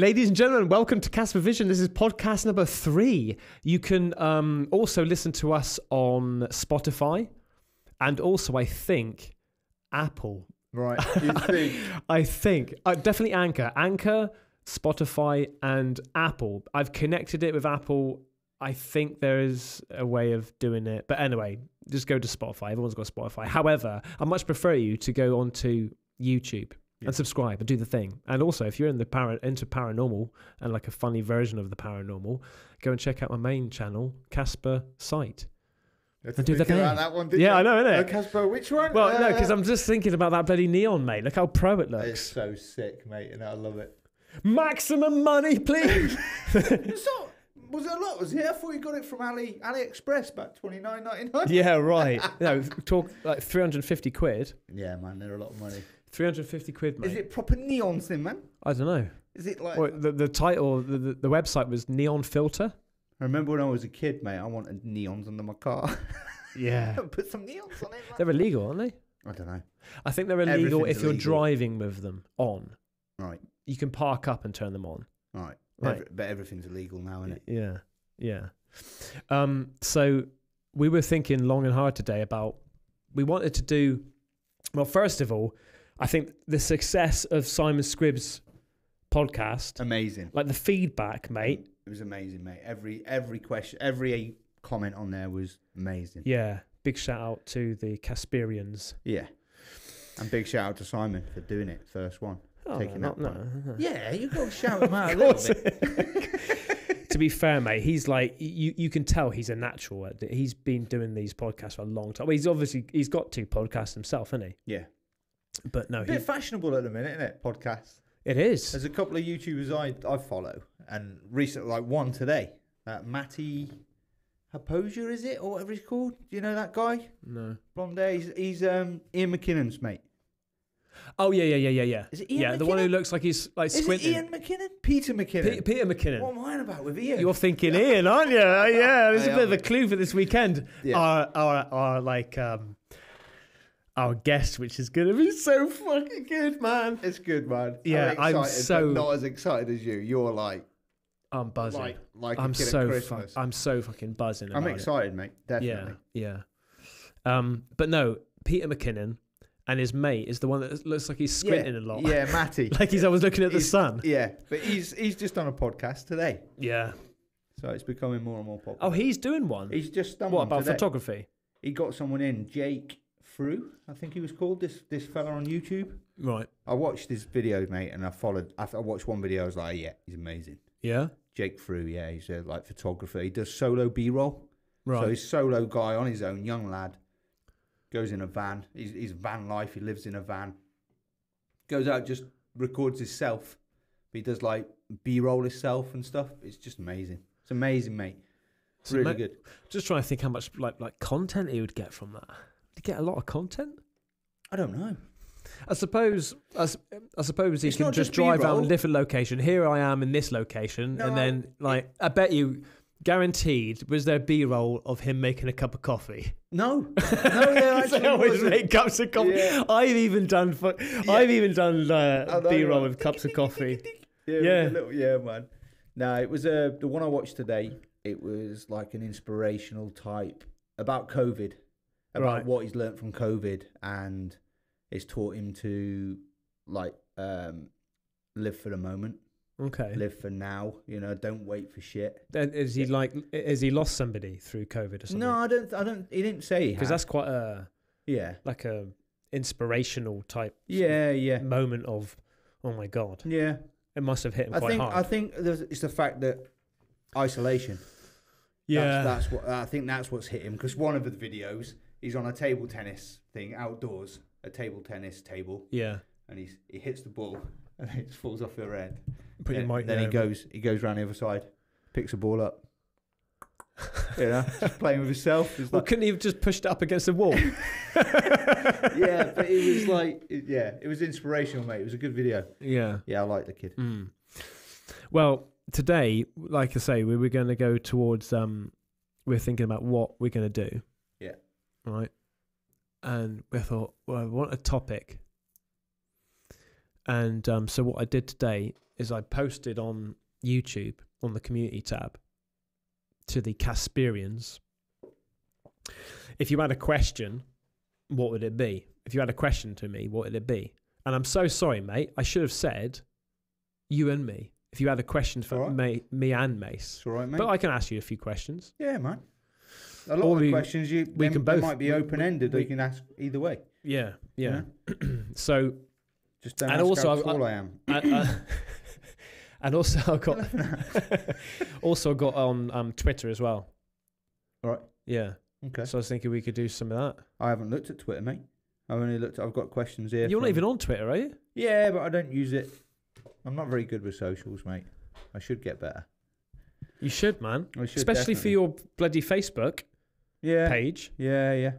Ladies and gentlemen, welcome to Caspervision. This is podcast number three. You can um, also listen to us on Spotify and also, I think, Apple. Right. You think? I think uh, definitely Anchor, Anchor, Spotify, and Apple. I've connected it with Apple. I think there is a way of doing it, but anyway, just go to Spotify. Everyone's got Spotify. However, I much prefer you to go onto YouTube Yeah. and subscribe and do the thing. And also, if you're in the para- into paranormal and like a funny version of the paranormal, go and check out my main channel, Casper Site. Let's And do the about thing. that one, Yeah, I you? know, innit? Oh, Casper, which one? Well, no, Uh, because I'm just thinking about that bloody neon, mate. Look how pro it looks. It's so sick, mate, and I love it. Maximum money, please. Not, was it a lot? Was it? I thought you got it from Ali AliExpress back twenty nine ninety nine. yeah, right. No, talk like 350 quid. Yeah, man, they're a lot of money. 350 quid, mate. Is it proper neons then, man? I don't know. Is it like? Well, the, the title, the, the, the website was Neon Filter. I remember when I was a kid, mate. I wanted neons under my car. Yeah. Put some neons on it. Man. They're illegal, aren't they? I don't know. I think they're illegal Everything's if you're illegal. driving with them on. Right, You can park up and turn them on. right. Right. Every- but everything's illegal now, isn't it? Yeah, yeah. Um, so we were thinking long and hard today about we wanted to do. Well, first of all, I think the success of Simon Scribb's podcast, Amazing. like the feedback, mate. It was amazing, mate. Every every question, every comment on there was amazing. Yeah, big shout out to the Casperians. Yeah. And big shout out to Simon for doing it, first one. Oh, Taking no, that no, no. Yeah, you got to shout him out a little bit. to be fair, mate, he's like you. You can tell he's a natural. at. He's been doing these podcasts for a long time. Well, he's obviously he's got two podcasts himself, hasn't he? Yeah. He? But no, A he, bit fashionable at the minute, isn't it? Podcasts. it is. There's a couple of YouTubers I I follow, and recently, like one today, uh, Matti Haapoja, is it or whatever he's called? Do you know that guy? No. Blonde hair. He's, he's um Ian McKinnon's mate. Oh yeah, yeah, yeah, yeah, yeah. Is it Ian yeah, the one who looks like he's like Is it squinting. Ian McKinnon? Peter McKinnon. Pe- Peter McKinnon. what am I on about with Ian? You're thinking Ian, aren't you? Yeah, there's a bit of a clue for this weekend. Yeah. Our, our, our, like, um, our guest, which is gonna be so fucking good, man. It's good, man. Yeah, I'm excited, so- not as excited as you. You're like, I'm buzzing. like, like I'm so, fu- I'm so fucking buzzing. I'm about it. excited, mate. Definitely. Yeah, yeah. Um, but no, Peter McKinnon and his mate is the one that looks like he's squinting a lot. Yeah, Matti. like he's always looking at the sun. Yeah, but he's he's just on a podcast today, Yeah. so it's becoming more and more popular. Oh, he's doing one. he's just done what about today. photography? He got someone in, Jake Frew, I think he was called. This this fella on YouTube. Right. I watched his video, mate, and I followed. I, I watched one video. I was like, yeah, he's amazing. Yeah. Jake Frew, yeah, he's a like photographer. He does solo B roll. Right. So he's solo guy on his own, young lad. Goes in a van. He's, he's van life. He lives in a van. Goes out, just records himself. But he does like B roll himself and stuff. It's just amazing. It's amazing, mate. So really ma- good. Just trying to think how much like like content he would get from that. Get a lot of content? I don't know. I suppose I suppose he can just drive around different location. Here I am in this location, No, and then like I bet you, guaranteed, was there B roll of him making a cup of coffee? No, no, actually they always wasn't. make cups of coffee. Yeah. I've even done fu- I've even done uh, B roll with cups of coffee. Yeah, Yeah. yeah, little, yeah, man. No, it was uh, the one I watched today. It was like an inspirational type about COVID, about Right. what he's learned from COVID, and it's taught him to like um, live for the moment, Okay. live for now. You know, don't wait for shit. And is he like? Has he lost somebody through COVID or something? No, I don't. I don't. He didn't say because that's quite a yeah, like a inspirational type yeah, yeah, moment of oh my god yeah. it must have hit him I quite think. hard I think it's the fact that isolation. yeah That's, that's what I think. That's what's hit him because one of the videos he's on a table tennis thing outdoors, a table tennis table, yeah and he's he hits the ball and it just falls off your head. put your And mic then he goes he goes round the other side, picks the ball up. you know, just playing with himself. He's well like, couldn't he have just pushed it up against the wall yeah, but it was like, it- yeah, it was inspirational, mate. It was a good video. yeah Yeah, I like the kid. mm. well today like i say we were going to go towards um we're thinking about what we're going to do Yeah. Right and we thought well i want a topic and um so what i did today is I posted on YouTube on the community tab to the Casperians. If you had a question, what would it be? If you had a question to me, what would it be? And I'm so sorry, mate. I should have said you and me. If you had a question for right. me, me and Mace, right, mate. but I can ask you a few questions. yeah, man. A lot Or of the we- questions you we they, can both- might be open ended. You can ask either way. Yeah, yeah. you so, Just don't And also, how I- tall I, am. and, uh, and also I got also got on um, Twitter as well. All right. Yeah. Okay. So I was thinking we could do some of that. I haven't looked at Twitter, mate. I've only looked. At, I've got questions here. You're not even on Twitter, are you? Yeah, but I don't use it. I'm not very good with socials, mate. I should get better. You should, man. I should Especially for your bloody Facebook yeah, page. yeah, yeah.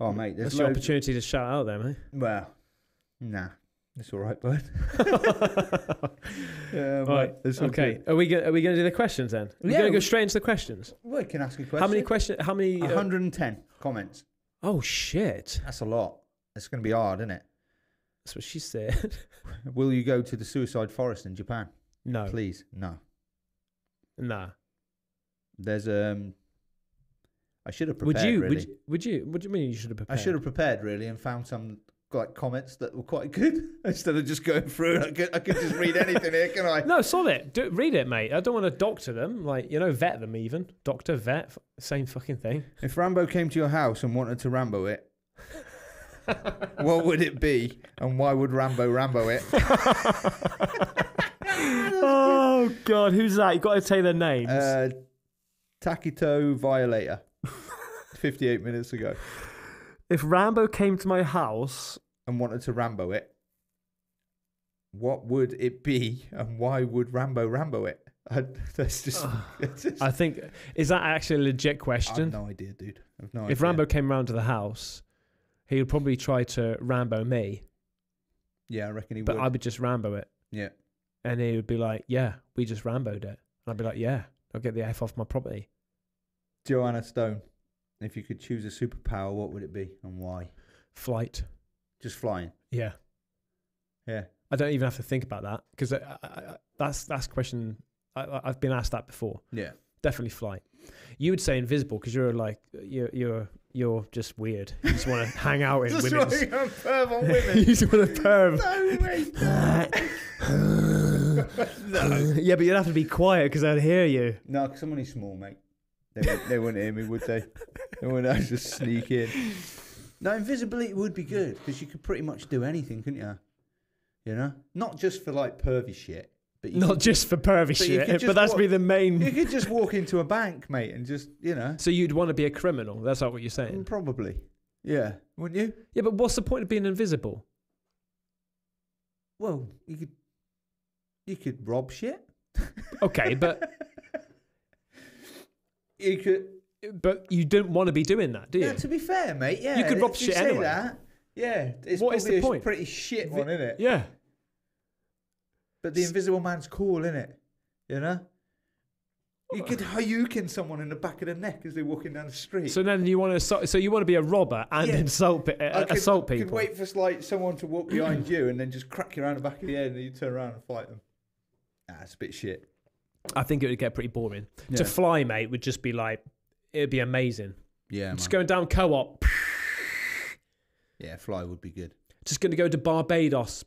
Oh, mate, there's That's your loads. opportunity to shout out there, mate. Well, nah, it's all right, bud. yeah, All right. it's all Okay. Are we go- are we going to do the questions then? Are we Yeah, going to go we- straight into the questions? You can ask a question. How many questions? How many? uh, 110 comments. oh shit! That's a lot. It's going to be hard, isn't it? That's what she said. Will you go to the suicide forest in Japan? no. Please, no. Nah. There's um. I should have Would prepared. you? Really. Would you? Would you? What do you mean you should have prepared? I should have prepared really and found some like comments that were quite good instead of just going through. I could, I could just read anything here, can I? No, solid. Do, read it, mate. I don't want to doctor them. Like you know, vet them even. Doctor, vet, same fucking thing. If Rambo came to your house and wanted to Rambo it, what would it be, and why would Rambo Rambo it? oh god, who's that? You got to say their names. Uh, Takito Violator. Fifty-eight minutes ago, if Rambo came to my house, and wanted to Rambo it, what would it be, and why would Rambo Rambo it? I, that's just. it's just I think is that actually a legit question? I have no idea, dude. I have no if idea. Rambo came round to the house, he would probably try to Rambo me, yeah, I reckon he but would. But I would just Rambo it, yeah, and he would be like, "Yeah, we just Ramboed it," and I'd be like, "Yeah, I'll get the f off my property." Joanna Stone. If you could choose a superpower, what would it be, and why? Flight. Just flying. Yeah. Yeah. I don't even have to think about that because that's that's a question I, I've been asked that before. Yeah. Definitely flight. You would say invisible because you're like you're you're you're just weird. You just want to hang out in Just women's. running on perv on you women. just want to perv. no, mate. no. yeah, but you'd have to be quiet because I'd hear you. No, because I'm only small, mate. They, wouldn't- they wouldn't hear me, would they? They wouldn't I'd just sneak in. No, invisibility would be good because you could pretty much do anything, couldn't you? You know, not just for like pervy shit, but you Not could, just for pervy But you shit, but that's be the main. you could just walk into a bank, mate, and just you know, So you'd want to be a criminal. That's not what you're saying. Mm, probably, yeah, wouldn't you? Yeah, but what's the point of being invisible? Well, you could, you could rob shit. Okay, but You could. but you don't want to be doing that, do you? Yeah, to be fair, mate. Yeah, You could rob if you shit say anyway. That, yeah, it's What is probably the a point? pretty shit one, isn't it? yeah. But the Invisible Man's cool, isn't it? You know. You could Hayukin someone in the back of the neck as they're walking down the street. So then you want to assault, so you want to be a robber and Yeah. insult pe- uh, I could, assault could wait for like someone to walk behind you and then just crack you around the back of the head and then you turn around and fight them. Nah, it's a bit shit. I think it would get pretty boring. Yeah, To fly, mate, would just be like it'd be amazing. yeah, Just man. going down co-op. yeah, fly would be good. Just going to go to Barbados.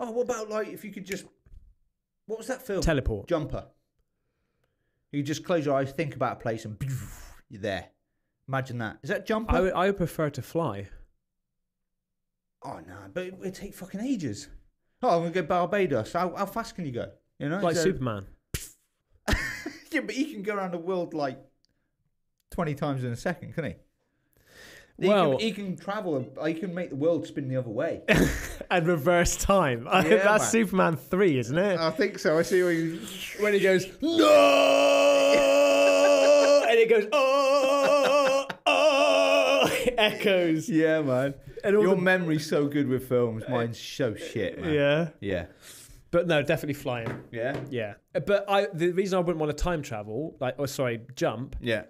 Oh, what about like if you could just what was that film? Teleport. Jumper. You just close your eyes, think about a place, and you're there. Imagine that. Is that Jumper? I would, I would prefer to fly. Oh no, but it would take fucking ages. Oh, I'm gonna go Barbados. How, how fast can you go? You know, Like So- Superman. yeah, but he can go around the world like twenty times in a second, can he? He Well- can, he can travel. Uh, he can make the world spin the other way. and reverse time. I- Yeah, That's man. Superman 3, isn't it? I think so. I see what you. when he goes, no! and it goes, oh, oh, it oh. echoes. Yeah, man. And Your the- memory's so good with films. Mine's so shit, man. Yeah. Yeah. But no, definitely flying. Yeah. Yeah. But I the reason I wouldn't want to time travel, like, oh, sorry, jump, Yeah.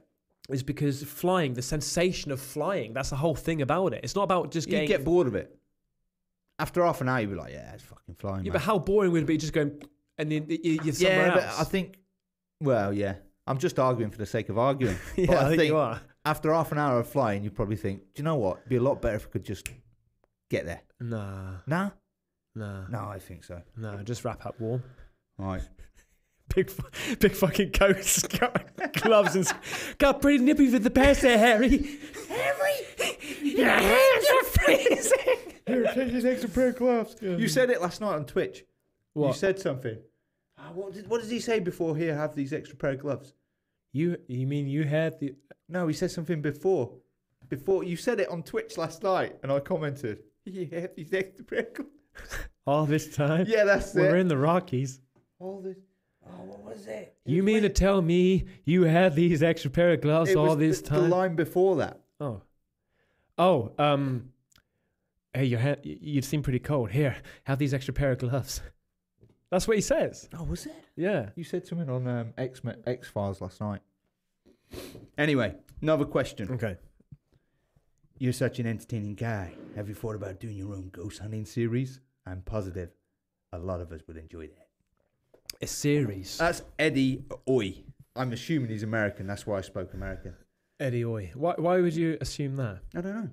is because flying, the sensation of flying, that's the whole thing about it. It's not about just You getting. get bored of it. After half an hour, you'd be like, yeah, it's fucking flying. Yeah, man. but how boring would it be just going and then you're somewhere yeah, else? I think, well, yeah. I'm just arguing for the sake of arguing. yeah, but I I think think- you are. After half an hour of flying, you probably think, do you know what? It'd be a lot better if we could just get there. Nah, Nah? Nah, No, I think so. No, Just wrap up warm. All right. Big, big fucking coats, gloves, and s- got pretty nippy with the pants there, Harry. Harry, your hands are freezing. Here, take these extra pair of gloves. You said it last night on Twitch. You said something. Ah, what, did, what does he say before here? Have these extra pair of gloves. You, you mean you had the? No, he said something before. Before you said it on Twitch last night, and I commented. You have these extra pair of gloves. All this time? Yeah, that's We're it. in the Rockies. All this. Oh, what was it? It You was mean to tell me you had these extra pair of gloves it all this the, time? The line before that. oh, oh, um, hey, your hand, you seem pretty cold. Here, have these extra pair of gloves. That's what he says. Oh, was it? Yeah. You said something on um, X X Files last night. Anyway, another question. Okay. You're such an entertaining guy. Have you thought about doing your own ghost hunting series? I'm positive a lot of us would enjoy that. A series. That's Eddie Oi. I'm assuming he's American. That's why I spoke American. Eddie Oi. Why, why would you assume that? I don't know.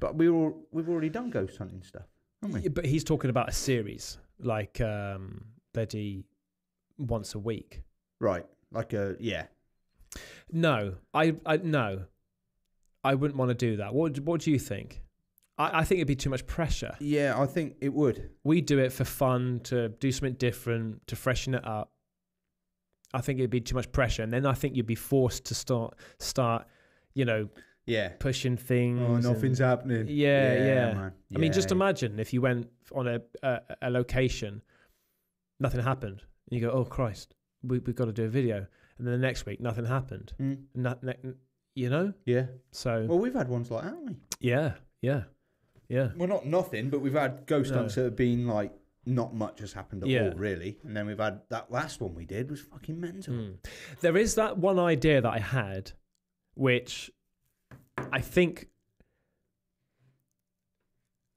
But we all we've already done ghost hunting stuff, haven't we? Yeah, but he's talking about a series, like um, that he once a week. Right. Like a yeah. No, I, I no, I wouldn't want to do that. What, what do you think? I, I think it'd be too much pressure. Yeah, I think it would. We do it for fun, to do something different, to freshen it up. I think it'd be too much pressure, and then I think you'd be forced to start, start, you know, Yeah. pushing things. Oh, and- nothing's happening. Yeah, yeah. man. I mean, just imagine if you went on a, a a location, nothing happened, and you go, "Oh Christ, we we've got to do a video," and then the next week nothing happened. Mm, ne- you know. yeah. So Well, we've had ones like that, haven't we? yeah, yeah, yeah. Well, not nothing, but we've had ghost No. hunts that have been like not much has happened at Yeah. all, really. And then we've had that last one we did was fucking mental. Mm. There is that one idea that I had, which I think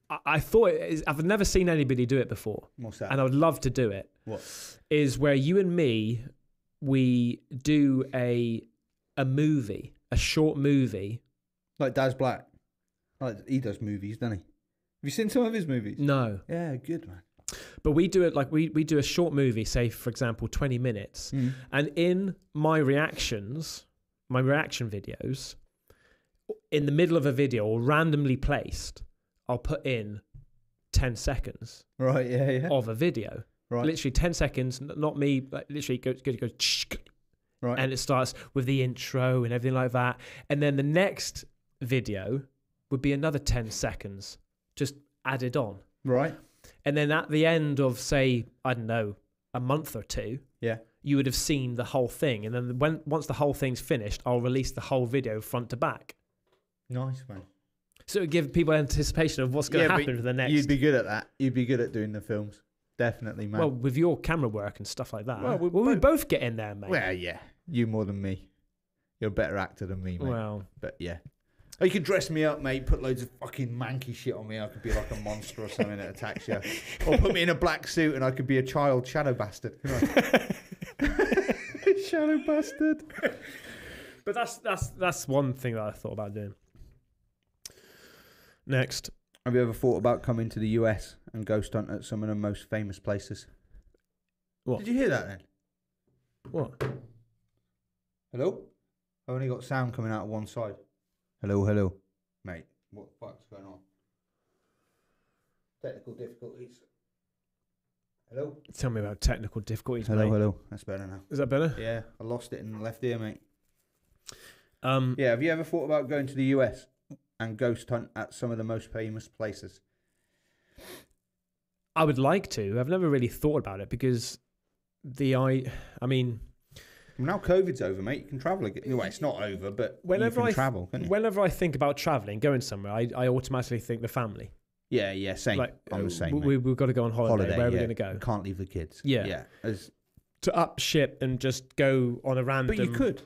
I, I thought it is, I've never seen anybody do it before, What's that? and I would love to do it. What? Is where you and me we do a a movie, a short movie. Like Daz Black. Like he does movies, doesn't he? Have you seen some of his movies? No, Yeah, good man. but we do it like we we do a short movie, say for example, twenty minutes, hmm. And in my reactions, my reaction videos, in the middle of a video or randomly placed, I'll put in 10 seconds Right, yeah, yeah. of a video. right, Literally 10 seconds, not me, like literally goes, goes, goes right. and it starts with the intro and everything like that. And then the next video would be another 10 seconds just added on. right. And then at the end of, say, I don't know, a month or two, Yeah. you would have seen the whole thing. And then when once the whole thing's finished, I'll release the whole video front to back. Nice man. So it would give people anticipation of what's going to Yeah, happen for the next. You'd be good at that. You'd be good at doing the films. Definitely, man. well, with your camera work and stuff like that. Well, Well, we we both- both get in there, mate. Well, yeah. You more than me. You're a better actor than me, mate. Well, But yeah. Oh, you could dress me up, mate. Put loads of fucking manky shit on me. I could be like a monster or something that attacks you. Or put me in a black suit and I could be a child shadow bastard. shadow bastard. but that's that's that's one thing that I thought about doing. Next, Have you ever thought about coming to the US and ghost hunt at some of the most famous places? What? Did you hear that then? what? Hello? I've only got sound coming out of one side. Hello, hello. Mate, what the fuck's going on? Technical difficulties. Hello? Tell me about technical difficulties, Hello, mate. hello. That's better now. Is that better? Yeah, I lost it in the left ear, mate. Um, Yeah, have you ever thought about going to the US and ghost hunt at some of the most famous places? I would like to. I've never really thought about it because the I, I mean, Well, now COVID's over, mate. You can travel again. Well, it's not over, but Whenever you I travel, can you? whenever I think about traveling, going somewhere, I, I automatically think the family. yeah, yeah, same. Like I'm uh, the same. We, we've got to go on holiday. Holiday, Where are we going to go? Can't leave the kids. Yeah. Yeah. As, To up ship and just go on a random. but you could.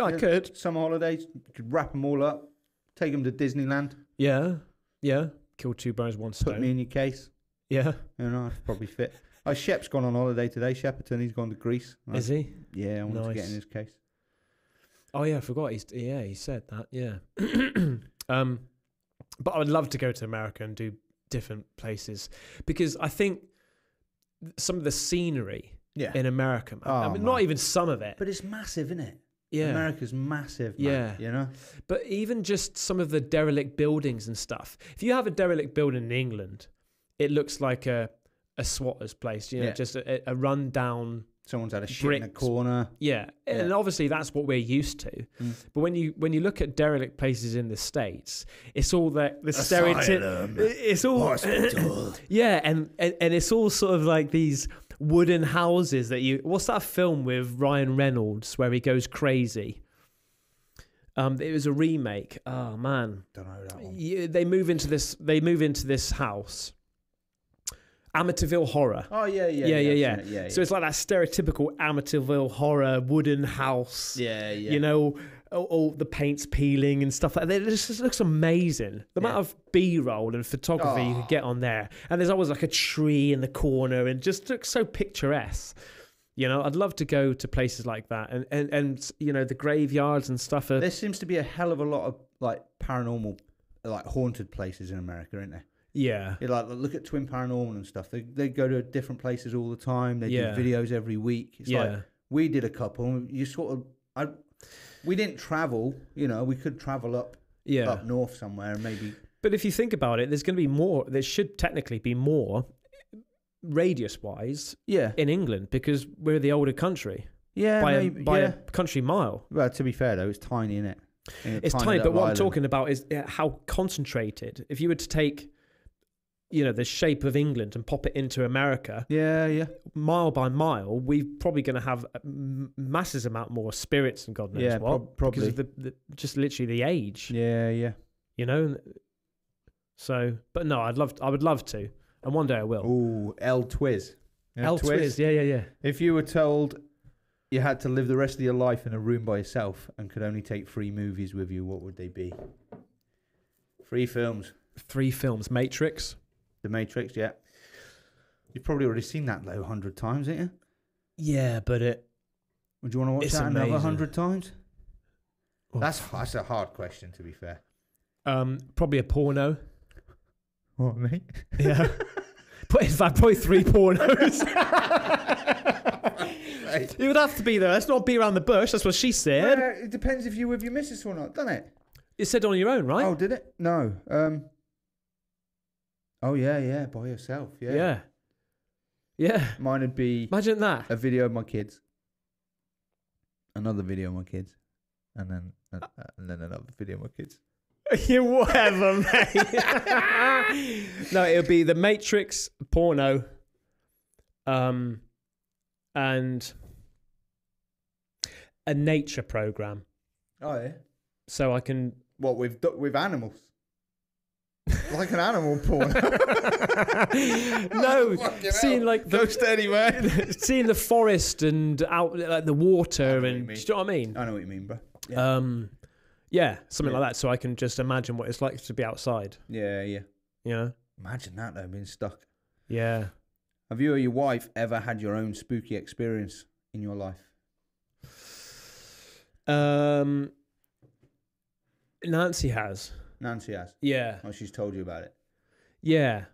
I Yeah. could. Summer holidays, you could wrap them all up, take them to Disneyland. Yeah, yeah. kill two birds one one Put me in your case. yeah, You know, I'd probably fit. Oh, Shep's gone on holiday today. Shepperton, he's gone to Greece. I- is he? Yeah, I want to get Nice. in his case. Oh yeah, I forgot. He's yeah, he said that. Yeah. um, but I would love to go to America and do different places because I think some of the scenery Yeah. in America, man, I Oh, mean, man. not even some of it. But it's massive, isn't it? Yeah. America's massive. Man, Yeah. You know? But even just some of the derelict buildings and stuff. If you have a derelict building in England, it looks like a a swatter's place. You know, Yeah. just a, a run down. Someone's had a shit in a corner. Yeah. and obviously that's what we're used to. Mm. But when you when you look at derelict places in the states, it's all the the stereotype. It's all yeah, and, and and it's all sort of like these wooden houses that you. What's that film with Ryan Reynolds where he goes crazy? Um, it was a remake. Oh man, Don't know that one. yeah, they move into this. They move into this house. Amityville horror. Oh yeah, yeah, Yeah, yeah, yeah. seen it, yeah. So it's like that stereotypical Amityville horror wooden house. yeah, yeah. You know, all, all the paint's peeling and stuff like that. It just looks amazing. The amount of B-roll and photography you Oh. could get oh. on there, and there's always like a tree in the corner, and just looks so picturesque. You know, I'd love to go to places like that, and and and you know the graveyards and stuff. Are, there seems to be a hell of a lot of like paranormal, like haunted places in America, isn't there? yeah, Yeah, like look at Twin Paranormal and stuff. They they go to different places all the time. They Yeah. do videos every week. It's yeah, like we did a couple. You sort of, I, we didn't travel. You know, we could travel up yeah. up north somewhere and maybe. But if you think about it, there's going to be more. There should technically be more radius-wise Yeah, in England because we're the older country yeah, by maybe, a, by yeah. a country mile. Well, to be fair though, it's tiny, isn't it? It's tiny, but what I'm talking about is uh, how concentrated. If you were to take, you know, the shape of England and pop it into America, Yeah, yeah, mile by mile, we're probably going to have masses amount more spirits and God knows Yeah, what, prob- because of the, the just literally the age, yeah, yeah. you know. So, but no, I'd love, I would love to, and one day I will. Oh, El Twiz. El Twiz, yeah, yeah, yeah. If you were told you had to live the rest of your life in a room by yourself and could only take three movies with you, what would they be? Three films. Three films: Matrix. The Matrix, yeah. You've probably already seen that though a hundred times, ain't you? Yeah, but it. Would you want to watch It's that another hundred times? Oh. That's that's a hard question to be fair. Um, probably a porno. What, me? Yeah. in fact, probably three pornos. it would have to be though. Let's not be around the bush. That's what she said. it depends if you're with your missus or not, doesn't it? You said on your own, right? Oh, did it? No. Um. Oh yeah, yeah, by yourself. Yeah. yeah. Yeah. Mine would be Imagine that. a video of my kids, another video of my kids, and then and, uh, and then another video of my kids. yeah, whatever, mate. no, it would be the Matrix porno. Um, and a nature program, Oh yeah. so I can What with du- with animals? Like an animal porn. no, seeing hell. like Go the, steady, man. seeing the forest and out like the water and do you know what I mean? I know what you mean, bro. Yeah. Um, yeah, something Yeah. like that. So I can just imagine what it's like to be outside. yeah, yeah. You know? Imagine that though, being stuck. Yeah. Have you or your wife ever had your own spooky experience in your life? Um, Nancy has. Nancy has. Yeah. Oh, she's told you about it. Yeah.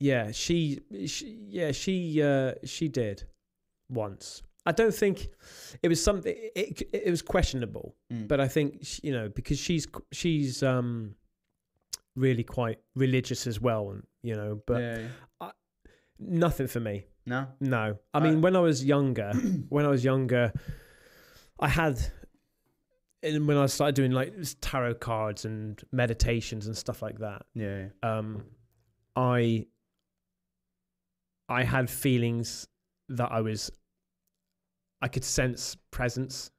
Yeah. She. she yeah. She. Uh. She did. Once. I don't think it was something. It. It was questionable. Mm. but I think you know because she's she's um really quite religious as well, and you know, but yeah, yeah. nothing for me. No. No, I Uh, mean when I was younger, when I was younger, I had. And when I started doing like tarot cards and meditations and stuff like that, Yeah. um, I I had feelings that I was I could sense presence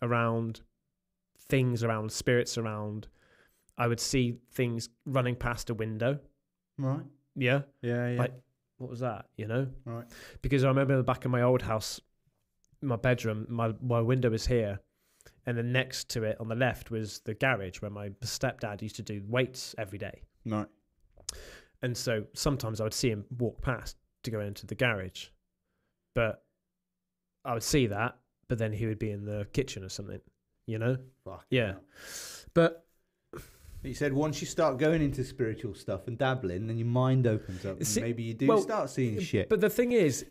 around things around spirits around I would see things running past a window Right. yeah Yeah. Yeah. Like- what was that you know Right. because I remember the back in my old house my bedroom my my window was here and then next to it on the left was the garage where my stepdad used to do weights every day right. and so sometimes I would see him walk past to go into the garage, but I would see that, but then he would be in the kitchen or something, you know. Fuck. Yeah. But He said once you start going into spiritual stuff and dabbling, then your mind opens up. And maybe you do well, start seeing shit. but the thing is,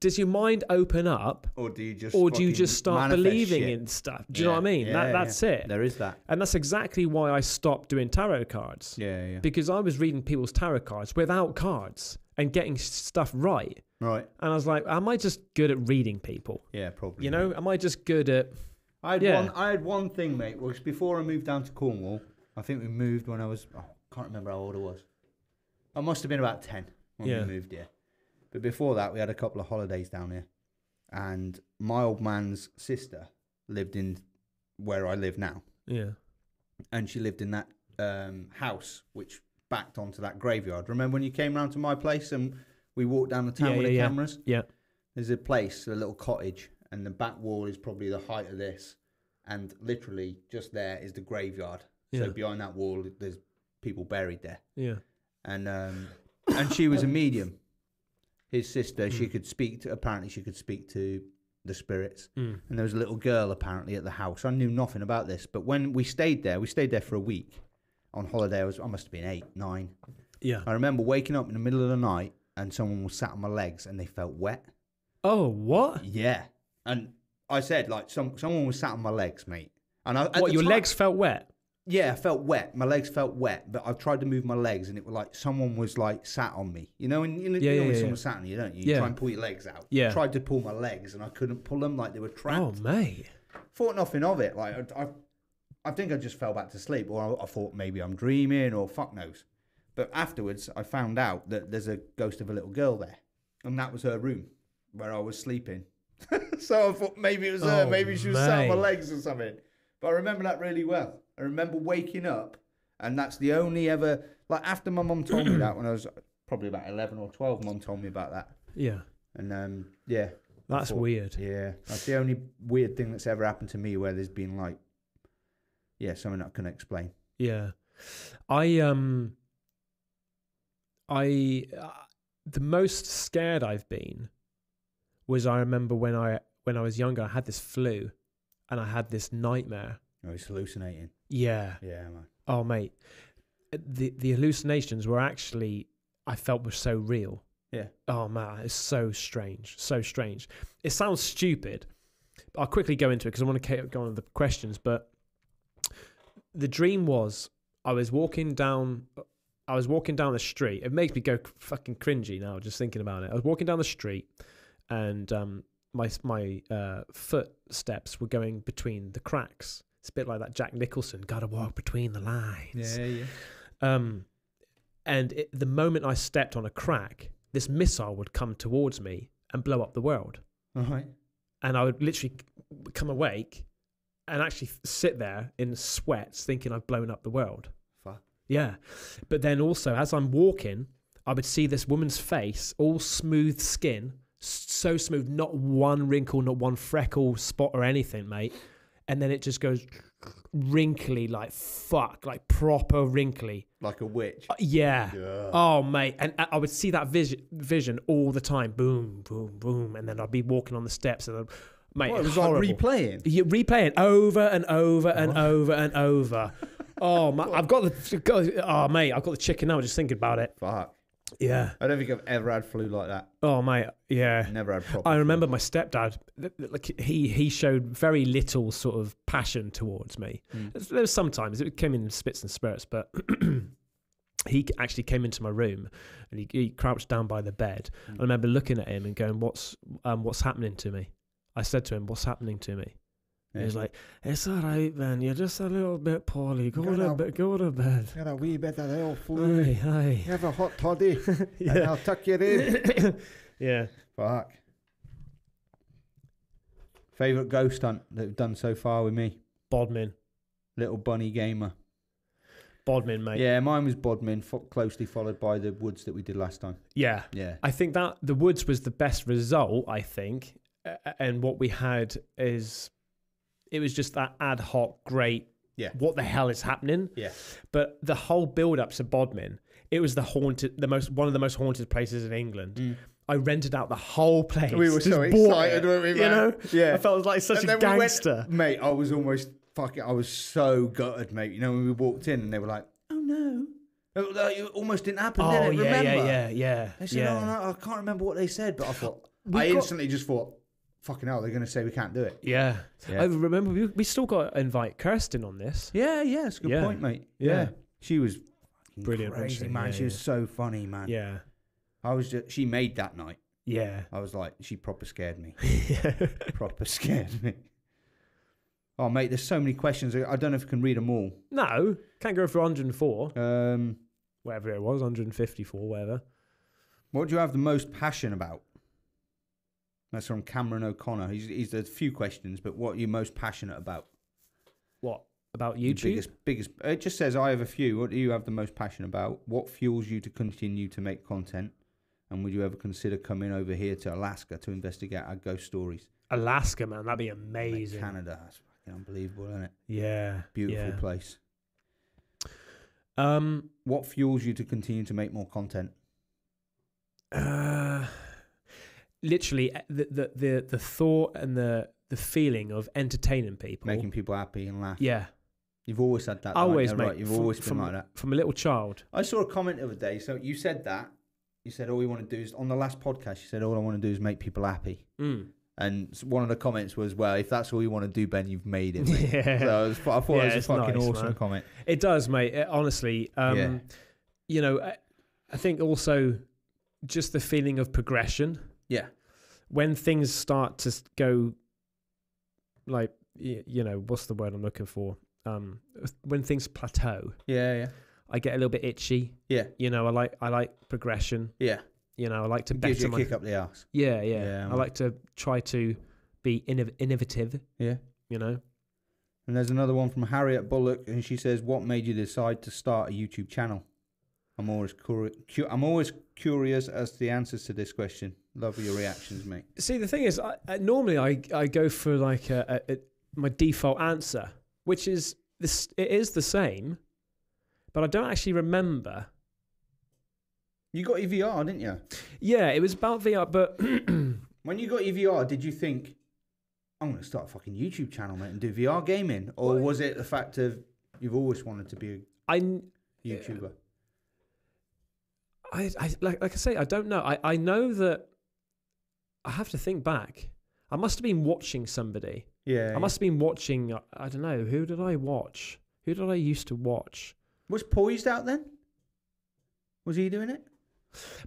does your mind open up, or do you just or do you just start believing shit? in stuff? Do you know what I mean? yeah, that, yeah. that's it. There is that. And that's exactly why I stopped doing tarot cards. Yeah, yeah. Because I was reading people's tarot cards without cards and getting stuff right. Right. And I was like, am I just good at reading people? Yeah, probably. You know, am I just good at. I had Yeah. one. I had one thing, mate. Was before I moved down to Cornwall. I think we moved when I was. Oh, can't remember how old I was. I must have been about ten when Yeah. we moved here. But before that, we had a couple of holidays down here, and my old man's sister lived in where I live now, Yeah. and she lived in that um, house which backed onto that graveyard. Remember when you came round to my place and we walked down the town Yeah, with yeah, the yeah. cameras? Yeah. There's a place, a little cottage, and the back wall is probably the height of this, and literally just there is the graveyard. Yeah. So behind that wall, there's people buried there, Yeah. and um, and she was a medium. His sister, she Mm. could speak to. Apparently, she could speak to the spirits. Mm. And there was a little girl apparently at the house. I knew nothing about this, but when we stayed there, we stayed there for a week on holiday. I was, I must have been eight, nine. Yeah. I remember waking up in the middle of the night and someone was sat on my legs and they felt wet. Oh, what? Yeah, and I said like some someone was sat on my legs, mate. And I, What, your time- legs felt wet? Yeah, I felt wet. My legs felt wet, but I've tried to move my legs, and it was like someone was like sat on me. You know, and you know, Yeah, you know yeah, when yeah. someone sat on you, don't you? You Yeah. try and pull your legs out. Yeah. Tried to pull my legs, and I couldn't pull them like they were trapped. Oh, mate. Thought nothing of it. Like I, I, I think I just fell back to sleep, or I, I thought maybe I'm dreaming, or fuck knows. But afterwards, I found out that there's a ghost of a little girl there, and that was her room where I was sleeping. so I thought maybe it was her. Oh, Maybe she was sat on my legs or something. But I remember that really well. I remember waking up, and that's the only ever like after my mum told me that when I was probably about eleven or twelve. Mum told me about that, Yeah. and um, yeah, That's thought- weird. yeah, that's the only weird thing that's ever happened to me where there's been like, yeah, something I can explain. Yeah. I, um, I, uh, the most scared I've been was I remember when I, when I was younger, I had this flu and I had this nightmare. Oh, he's hallucinating. Yeah. Yeah, man. Oh, mate. The, the hallucinations were actually, I felt were so real. Yeah. Oh man, it's so strange, so strange. It sounds stupid. I'll quickly go into it because I want to go on with the questions. But the dream was I was walking down, I was walking down the street. It makes me go fucking cringy now just thinking about it. I was walking down the street, and um, my my uh, footsteps were going between the cracks. It's a bit like that Jack Nicholson. Got to walk between the lines. yeah. Um, and it, the moment I stepped on a crack, this missile would come towards me and blow up the world. All right. And I would literally come awake and actually sit there in sweats thinking I've blown up the world. Fuck. Yeah. But then also, as I'm walking, I would see this woman's face, all smooth skin, so smooth, not one wrinkle, not one freckle spot or anything, mate. And then it just goes wrinkly, like fuck, like proper wrinkly. Like a witch. Uh, yeah. Yeah. Oh, mate. And I would see that vision, vision all the time. Boom, boom, boom. And then I'd be walking on the steps and, I'd, mate, What, it was horrible. like replaying. You replay it over and over and over and over. Oh, my, I've got the, got, oh, mate, I've got the chicken now just thinking about it. Fuck. Yeah. I don't think I've ever had flu like that. Oh, mate. Yeah. Never had proper. I flu. remember my stepdad. Like he he showed very little sort of passion towards me. Mm. There was sometimes it came in spits and spurts, but he actually came into my room and he, he crouched down by the bed. Mm. I remember looking at him and going, "What's um what's happening to me?" I said to him, "What's happening to me?" Yeah. He was like, "It's all right, man. You're just a little bit poorly. Go to now. bed. Go to bed." Got a wee bit of the old Aye, aye. Have a hot toddy, and yeah. I'll tuck you in. yeah. Fuck. Favorite ghost hunt that we've done so far with me? Bodmin. Little bunny gamer. Bodmin, mate. Yeah, mine was Bodmin, fo- closely followed by the woods that we did last time. yeah. Yeah. I think that the woods was the best result. I think, A- and what we had is, it was just that ad hoc, great. Yeah. What the hell is happening? Yeah. But the whole build up to Bodmin, it was the haunted, the most one of the most haunted places in England. Mm. I rented out the whole place. We were so excited, it, weren't we, You know, Yeah. I felt like such a then we went- gangster. Mate, I was almost fucking. I was so gutted, mate. You know, when we walked in and they were like, "Oh no," it, almost didn't happen. Oh did it? yeah, Remember? yeah, yeah, yeah, They said, yeah. "Oh no, I can't remember what they said," but I thought We I got- instantly just thought, "Fucking hell, they're going to say we can't do it." Yeah. Yeah. I remember we, we still got to invite Kirsten on this. Yeah, yeah, that's a good Yeah. point, mate. Yeah. she was Brilliant, crazy, she? man. Yeah, she was so funny, man. Yeah. I was just. She made that night. Yeah. I was like, she proper scared me. yeah. proper scared me. Oh, mate, there's so many questions. I I don't know if I can read them all. no, can't go for 104, Um, whatever it was, 154, whatever. what do you have the most passion about? That's from Cameron O'Connor. He's, he's a few questions, but what are you most passionate about? What about Your YouTube? Biggest, biggest. It just says I have a few. What do you have the most passion about? What fuels you to continue to make content? And would you ever consider coming over here to Alaska to investigate our ghost stories? Alaska, man, that'd be amazing. Canada, that's fucking unbelievable, isn't it? Yeah. Beautiful yeah. place. Um. What fuels you to continue to make more content? Uh, literally, uh, the, the the the thought and the the feeling of entertaining people. Making people happy and laugh. yeah, You've always had that. always, you? mate. Right, You've from, always been from, like that. from a little child. I saw a comment the other day. So you said that. You said all we want to do is on the last podcast. You said all I want to do is make people happy. Mm. And one of the comments was, "Well, if that's all you want to do, Ben, you've made it." mate." Yeah. So it was, I thought Yeah, it was a fucking nice, awesome man. comment. It does, mate. It- honestly, um, Yeah. you know, I, I think also just the feeling of progression Yeah. When things start to go, like you know, what's the word I'm looking for? Um, when things plateau, Yeah. Yeah. I get a little bit itchy. Yeah. You know, I like I like progression. Yeah. You know, I like to Gives you a kick up the ass. Yeah, yeah. Yeah, I like to try to be innov- innovative. Yeah. You know. And there's another one from Harriet Bullock, and she says, "What made you decide to start a YouTube channel?" I'm always curi- cu- I'm always curious as to the answers to this question. Love your reactions, mate. See, the thing is, I, I, normally I, I go for like a, a, a, my default answer, which is this. It is the same, but I don't actually remember. You got your VR, didn't you? Yeah, it was about VR, but When you got your VR, did you think, I'm going to start a fucking YouTube channel, mate, and do VR gaming? Or Well- was it the fact of you've always wanted to be a I, YouTuber? I, I like, like I say, I don't know. I, I know that I have to think back. I must have been watching somebody. Yeah. I must have been watching. uh, I don't know. Who did I watch? Who did I used to watch? Was Poised out then? Was he doing it?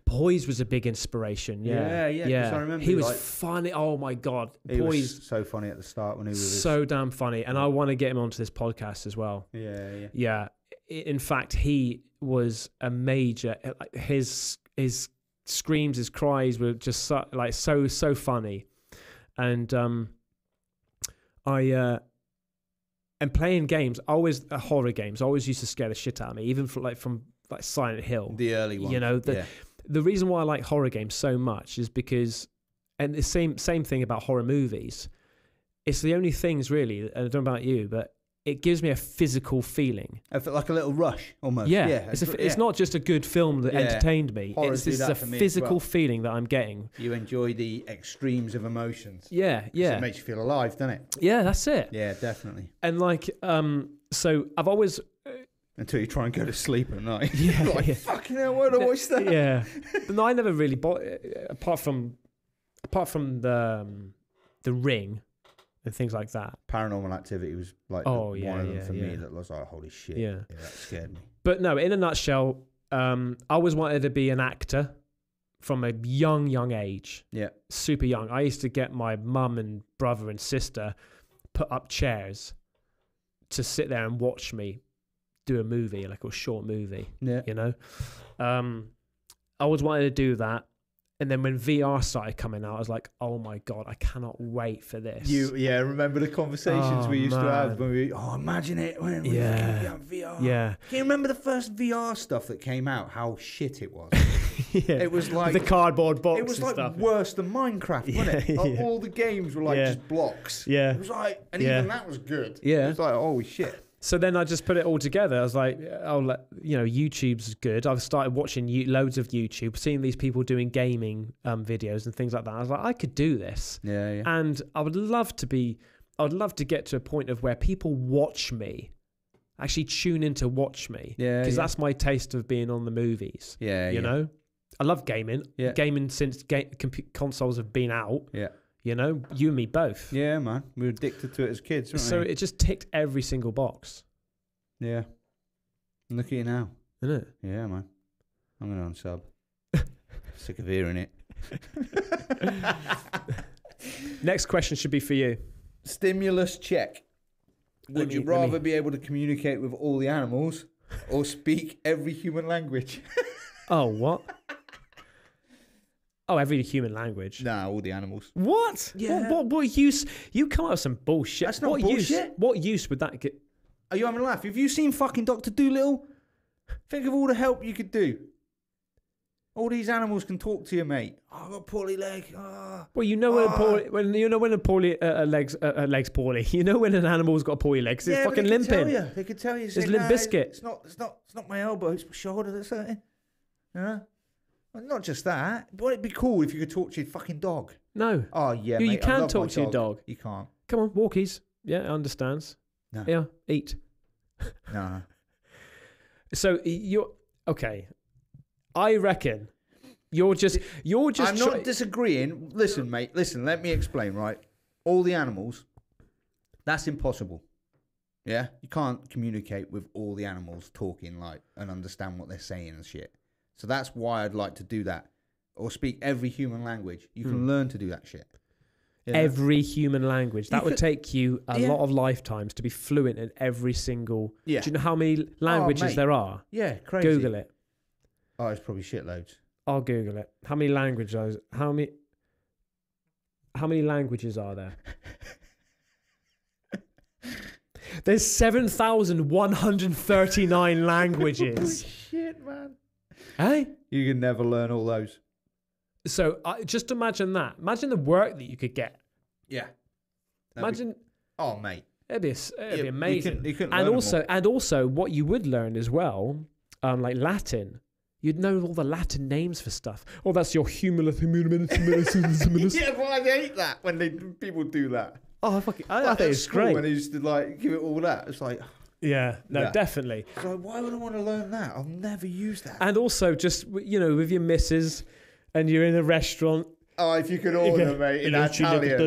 Poise was a big inspiration. Yeah, Yeah, yeah, 'cause I remember he was like- funny. Oh my god, He Poise was so funny at the start when he was. so damn funny, and I want to get him onto this podcast as well. yeah, yeah. Yeah, in fact, he was a major. His his screams, his cries were just so, like so so funny, and um, I uh, and playing games, always uh, horror games, always used to scare the shit out of me, even from like from like Silent Hill. The early one. You know, the- yeah. the reason why I like horror games so much is because, and the same same thing about horror movies. It's the only things really. I don't know about you, but it gives me a physical feeling. I like a little rush almost. yeah, yeah. it's a, yeah. not just a good film that Yeah. entertained me. Horrors It's a for me as physical well. feeling that I'm getting. You enjoy the extremes of emotions. Yeah, yeah, It makes you feel alive, doesn't it? yeah. That's it. Yeah, definitely. And like, um, so I've always, Until you try and go to sleep at night. Yeah, like, yeah. fucking hell, why do I watch that? yeah. But no, I never really bought. Apart from, apart from the um, the ring and things like that. Paranormal activity was like Oh, the- yeah, one of them yeah, for me that was like, holy shit. Yeah. Yeah, that scared me. But no, in a nutshell, um, I always wanted to be an actor from a young, young age. Yeah. Super young. I used to get my mum and brother and sister put up chairs to sit there and watch me do a movie, like a short movie, Yeah. you know? Um, I always wanted to do that. And then when VR started coming out, I was like, oh my God, I cannot wait for this. You yeah, remember the conversations Oh, we used to have when we oh imagine it when we Yeah. VR. yeah. Can you remember the first VR stuff that came out? How shit it was. yeah. It was like the cardboard box it was like stuff. worse than Minecraft, wasn't it? Like, yeah. All the games were like Yeah. just blocks. Yeah. It was like, and even that was good. Yeah. It was like, holy shit. So then I just put it all together. I was like, oh, you know, YouTube's good. I've started watching you, loads of YouTube, seeing these people doing gaming um, videos and things like that. I was like, I could do this, Yeah, yeah. and I would love to be. I would love to get to a point of where people watch me, actually tune in to watch me, yeah, because yeah. that's my taste of being on the movies. yeah, you yeah. know, I love gaming. Yeah. Gaming since ga- consoles have been out. Yeah. You know, you and me both. Yeah, man. We were addicted to it as kids, weren't So we? it just ticked every single box, Yeah. Look at you now. isn't it? Yeah, man. I'm going to unsub. Sick of hearing it. Next question should be for you. Stimulus check. Would me- you rather be able to communicate with all the animals or speak every human language? Oh, what? oh, every human language. nah, all the animals. What? Yeah. What, what? What use? You come up with some bullshit. That's not what bullshit. Use, what use would that get? Are you having a laugh? Have you seen fucking Doctor Dolittle? Think of all the help you could do. All these animals can talk to you, mate. Oh, I've got a poorly leg. Ah. Well, you know when a Ah. poorly, when you know when a poorly uh, a legs uh, a legs poorly. You know when an animal's got a poorly leg. 'cause it's Yeah, but fucking they could tell limping. you. They could tell you. It's say, Limp "Nah, Bizkit." It's not. It's not. It's not my elbow. It's my shoulder. That's something. Yeah. Well, not just that. Wouldn't it be cool if you could talk to your fucking dog? No, Oh yeah, You- you mate, I can love talk my to your dog. You can't. come on, walkies. Yeah, understands. No. Yeah, eat. No. So you're okay. I reckon you're just you're just. I'm try- not disagreeing. Listen, mate. Listen. Let me explain. Right. All the animals. That's impossible. Yeah, you can't communicate with all the animals talking like and understand what they're saying and shit. So that's why I'd like to do that, or speak every human language. You can Hmm. learn to do that shit. You know? every human language. That You would could- take you a Yeah. lot of lifetimes to be fluent in every single. yeah, Do you know how many languages mate. there are? yeah, crazy. Google it. Oh, it's probably shitloads. I'll Google it. How many languages? How many? How many languages are there? There's seven thousand one hundred thirty-nine languages. shit, man. Hey. You can never learn all those. So uh, just imagine that. Imagine the work that you could get. Yeah. Imagine oh, mate. it'd be it'd Yeah, be you amazing. couldn't- you couldn't and also and also what you would learn as well, um, like Latin. You'd know all the Latin names for stuff. Oh, that's your humulus humulus humulus humulus. yeah, well, I hate that when they people do that. Oh, fucking, I, I think it's great. When they used to like give it all that, it's like, Yeah, no, Yeah. definitely. like, why would I want to learn that? I'll never use that. And also, just you know, with your missus, and you're in a restaurant. oh, if you could order, mate, in Italian.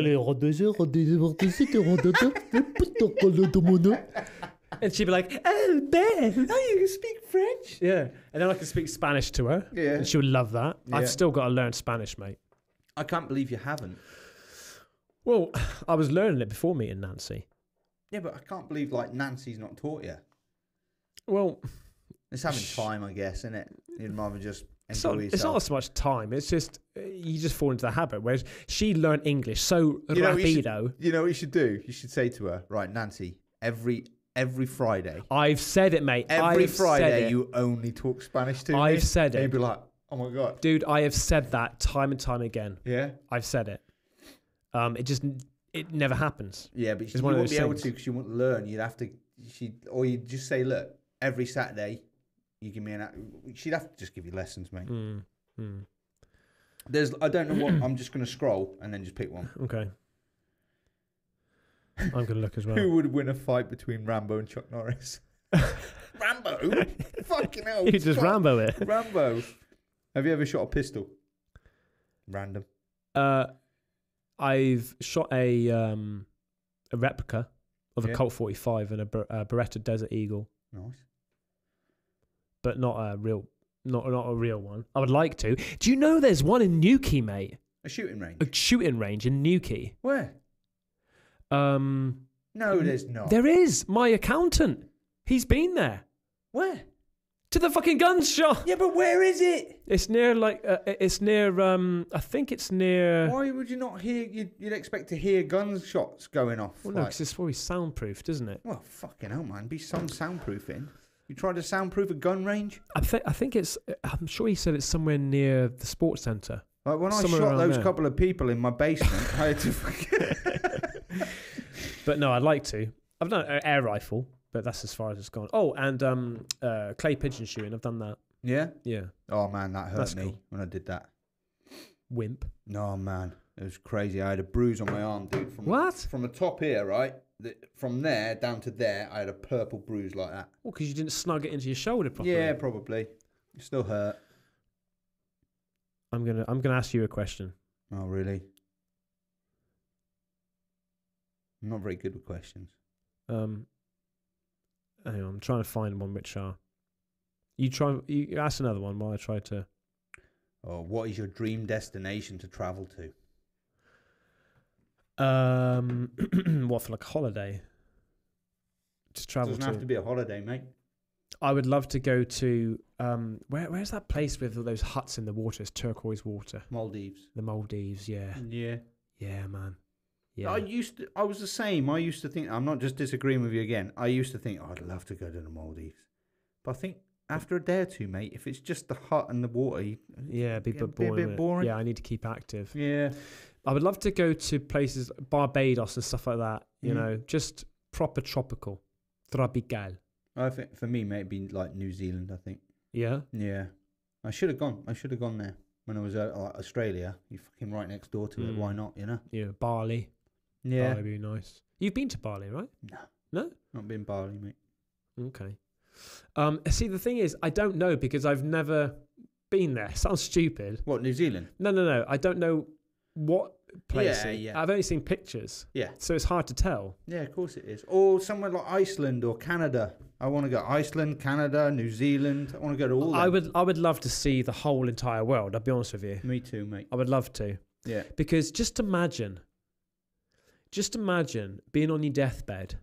And she'd be like, "Oh, Ben, Oh, you can speak French. yeah." And then I could speak Spanish to her, Yeah. and she would love that. Yeah. I've still got to learn Spanish, mate. I can't believe you haven't. Well, I was learning it before meeting Nancy. Yeah, but I can't believe like Nancy's not taught you. Well, It's having time, I guess, isn't it? You'd rather just it's not, it's not so much time. It's just uh, you just fall into the habit. Whereas she learned English so You know, you should- You know what you should do? You should say to her, right, Nancy, every every Friday, I've said it, mate. every I've Friday you only talk Spanish to me. I've said And it. you'd be like, oh my god, Dude, I have said that time and time again. yeah, I've said it. Um, it just it never happens. yeah, but It's you one of wouldn't be able to because you wouldn't learn. You'd have to, she or you'd just say, look, every Saturday, you give me an. She'd have to just give you lessons, mate. Mm, mm. There's, I don't know what. I'm just gonna scroll and then just pick one. Okay. I'm gonna look as well. Who would win a fight between Rambo and Chuck Norris? Rambo, fucking hell, you just Chuck- Rambo it. Rambo. Have you ever shot a pistol? Random. Uh, I've shot a um a replica of a Yeah. Colt 45 and a, Ber- a Beretta Desert Eagle, Nice. but not a real, not not a real one. I would like to. Do you know there's one in Newquay, mate? A shooting range. A shooting range in Newquay. Where? Um, No, there's not. there is my accountant. He's been there Where? To the fucking gun shop. Yeah, but where is it? It's near like uh, it's near um I think it's near. Why would you not hear? You'd, you'd expect to hear gunshots going off. Well, no, 'cause it's probably soundproofed, isn't it? well, fucking hell, man. Be some soundproofing. You tried to soundproof a gun range? I think I think it's. I'm sure he said it's somewhere near the sports centre. Like when I Somewhere shot those there. couple of people in my basement, I had to. But no, I'd like to. I've done an air rifle. But that's as far as it's gone. Oh, and um, uh, clay pigeon shooting. I've done that. Yeah. Yeah, Oh man, that hurt That's me cool. when I did that. wimp. No man, it was crazy. I had a bruise on my arm, dude. From What? From the top here, right? The, from there down to there, I had a purple bruise like that. Well, because you didn't snug it into your shoulder properly. Yeah, probably. It still hurt. I'm gonna I'm gonna ask you a question. Oh really? I'm not very good with questions. Um, hang on, I'm trying to find one which are. You try. You ask another one while I try to. Oh, what is your dream destination to travel to? Um, what for like a holiday? To travel Doesn't to. have to be a holiday, mate. I would love to go to um, where where's that place with those huts in the water? It's turquoise water. Maldives. The Maldives. Yeah, Yeah. yeah, man. Yeah. I used to. I was the same. I used to think. I'm not just disagreeing with you again. I used to think oh, I'd love to go to the Maldives, but I think after a day or two, mate, if it's just the hut and the water, you, yeah, be, Get a a bit boring. Yeah, I need to keep active. yeah, I would love to go to places Barbados and stuff like that. You Mhm. know, just proper tropical. Tropical. I think for me, mate, it'd be like New Zealand. I think. Yeah. Yeah, I should have gone. I should have gone there when I was like Australia. You fucking right next door to it. Mm. Why not? You know. Yeah. Bali. Yeah. Bali would be nice. You've been to Bali, right? No. No? Not been Bali, mate. Okay. Um, see, the thing is, I don't know because I've never been there. Sounds stupid. What New Zealand? No, no, no. I don't know what place. Yeah, yeah. I've only seen pictures, Yeah. so it's hard to tell. Yeah, of course it is. Or somewhere like Iceland or Canada. I want to go Iceland, Canada, New Zealand. I want to go to all. I them. would, I would love to see the whole entire world. I'll be honest with you. Me too, mate. I would love to Yeah. because just imagine, just imagine being on your deathbed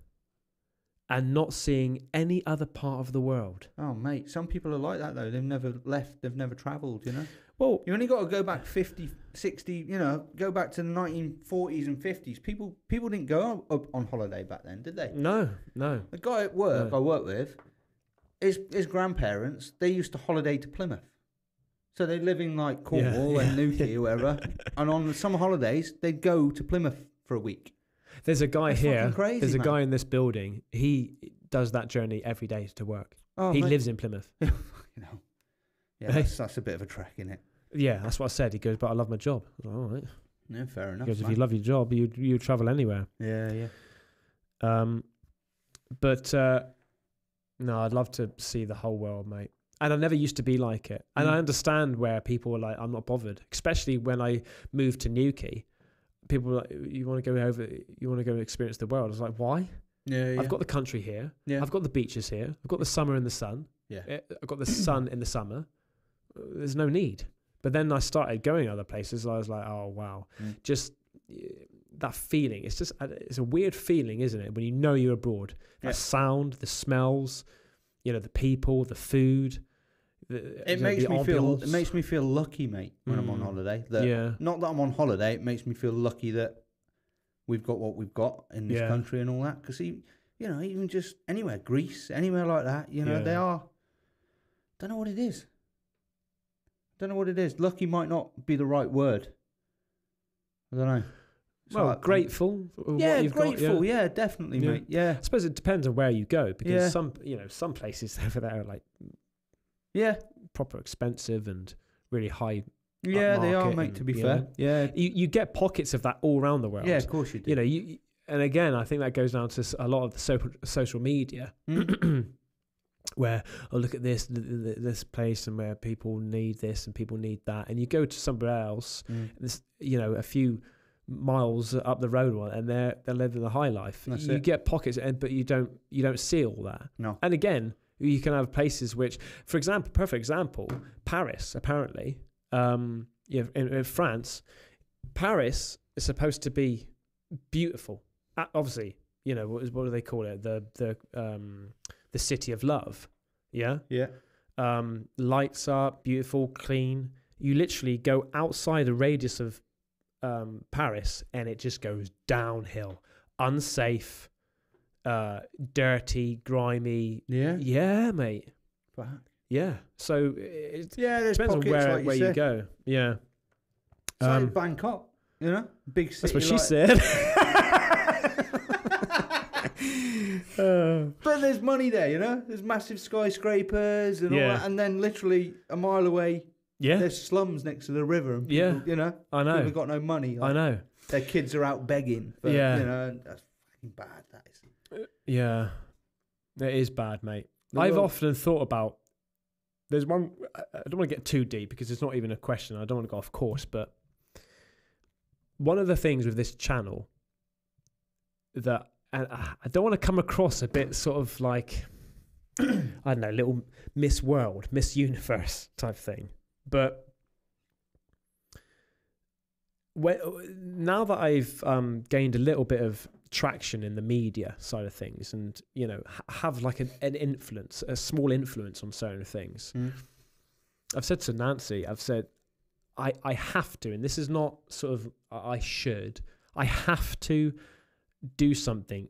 and not seeing any other part of the world. Oh, mate. Some people are like that though. They've never left. They've never travelled. You know. Well, You only got to go back 50, 60, You know, go back to the nineteen forties and fifties. People, people didn't go up on holiday back then, did they? no, no. The guy at work No. I work with, his his grandparents, they used to holiday to Plymouth. So they live in like Cornwall yeah, and Newquay or wherever. and on the summer holidays, they'd go to Plymouth for a week. There's a guy That's here. crazy, there's a man. guy in this building. He does that journey every day to work. Oh, he mate. lives in Plymouth. You know. Yeah, that's, that's a bit of a trek, is it? Yeah, that's what I said. He goes, but I love my job. Like, All right. Yeah, fair enough. goes, if man. you love your job, you you travel anywhere. yeah, yeah. Um, but uh, no, I'd love to see the whole world, mate. And I never used to be like it. And Mm. I understand where people are like, I'm not bothered. Especially when I moved to Newquay, people were like, you want to go over, you want to go experience the world. I was like, why? Yeah, yeah. I've got the country here. yeah. I've got the beaches here. I've got the summer and the sun. Yeah. Eh, I've got the sun in the summer. There's no need. But then I started going other places. I was like, oh wow, Mm. just eh, that feeling. It's just uh, it's a weird feeling, isn't it? When you know you're abroad, that Yeah. sound, the smells, you know, the people, the food. The, It makes me feel. It makes me feel lucky, mate, when I'm on Mm. holiday. That yeah, not that I'm on holiday. It makes me feel lucky that we've got what we've got in this Yeah. country and all that. Because you know, even just anywhere, Greece, anywhere like that, you know, they are. Don't know what it is. Don't know what it is. Lucky might not be the right word. I don't know. It's well, like- grateful. Yeah, you've got, grateful. yeah. definitely, Yeah. mate. Yeah, I suppose it depends on where you go because Yeah. some, you know, some places over there are like yeah, proper expensive and really high. yeah. They are, mate. and, To be fair, know, yeah, You you get pockets of that all around the world. yeah. Of course you do. you know you. And again, I think that goes down to a lot of the social social media, Mm. where oh look at this th- th- this place and where people need this and people need that, and you go to somewhere else, Mm. this you know a few miles up the road one, and they're they're living the high life. That's you it. get pockets, and but you don't you don't see all that. No. And again, you can have places which, for example, perfect example, Paris. Apparently, um, yeah, in, in France, Paris is supposed to be beautiful. Uh, obviously, you know what, is, what do they call it? The the um, the city of love. Yeah. Yeah. Um, lights are beautiful, clean. You literally go outside the radius of um, Paris, and it just goes downhill. Unsafe, uh, dirty, grimy. Yeah. Yeah, mate. Fuck. Yeah. So it Yeah, there's depends on pockets, where like where you, you go. Yeah. Like Um, Bangkok, you know, big city. That's what she like- said. Uh, But there's money there, you know. There's massive skyscrapers and all that, and then literally a mile away, yeah, there's slums next to the river. And people, Yeah. you know, I people know. have got no money. I know. Their kids are out begging. For, Yeah. you know, that's fucking bad. Yeah, it is bad, mate. The I've world- often thought about. There's one. I don't want to get too deep because it's not even a question. I don't want to go off course, but one of the things with this channel that and I I don't want to come across a bit sort of like I don't know, little Miss World, Miss Universe type thing, but. When, now that I've um, gained a little bit of traction in the media side of things and you know ha- have like an, an influence a small influence on certain things Mm. i've said to nancy i've said i i have to and this is not sort of i should i have to do something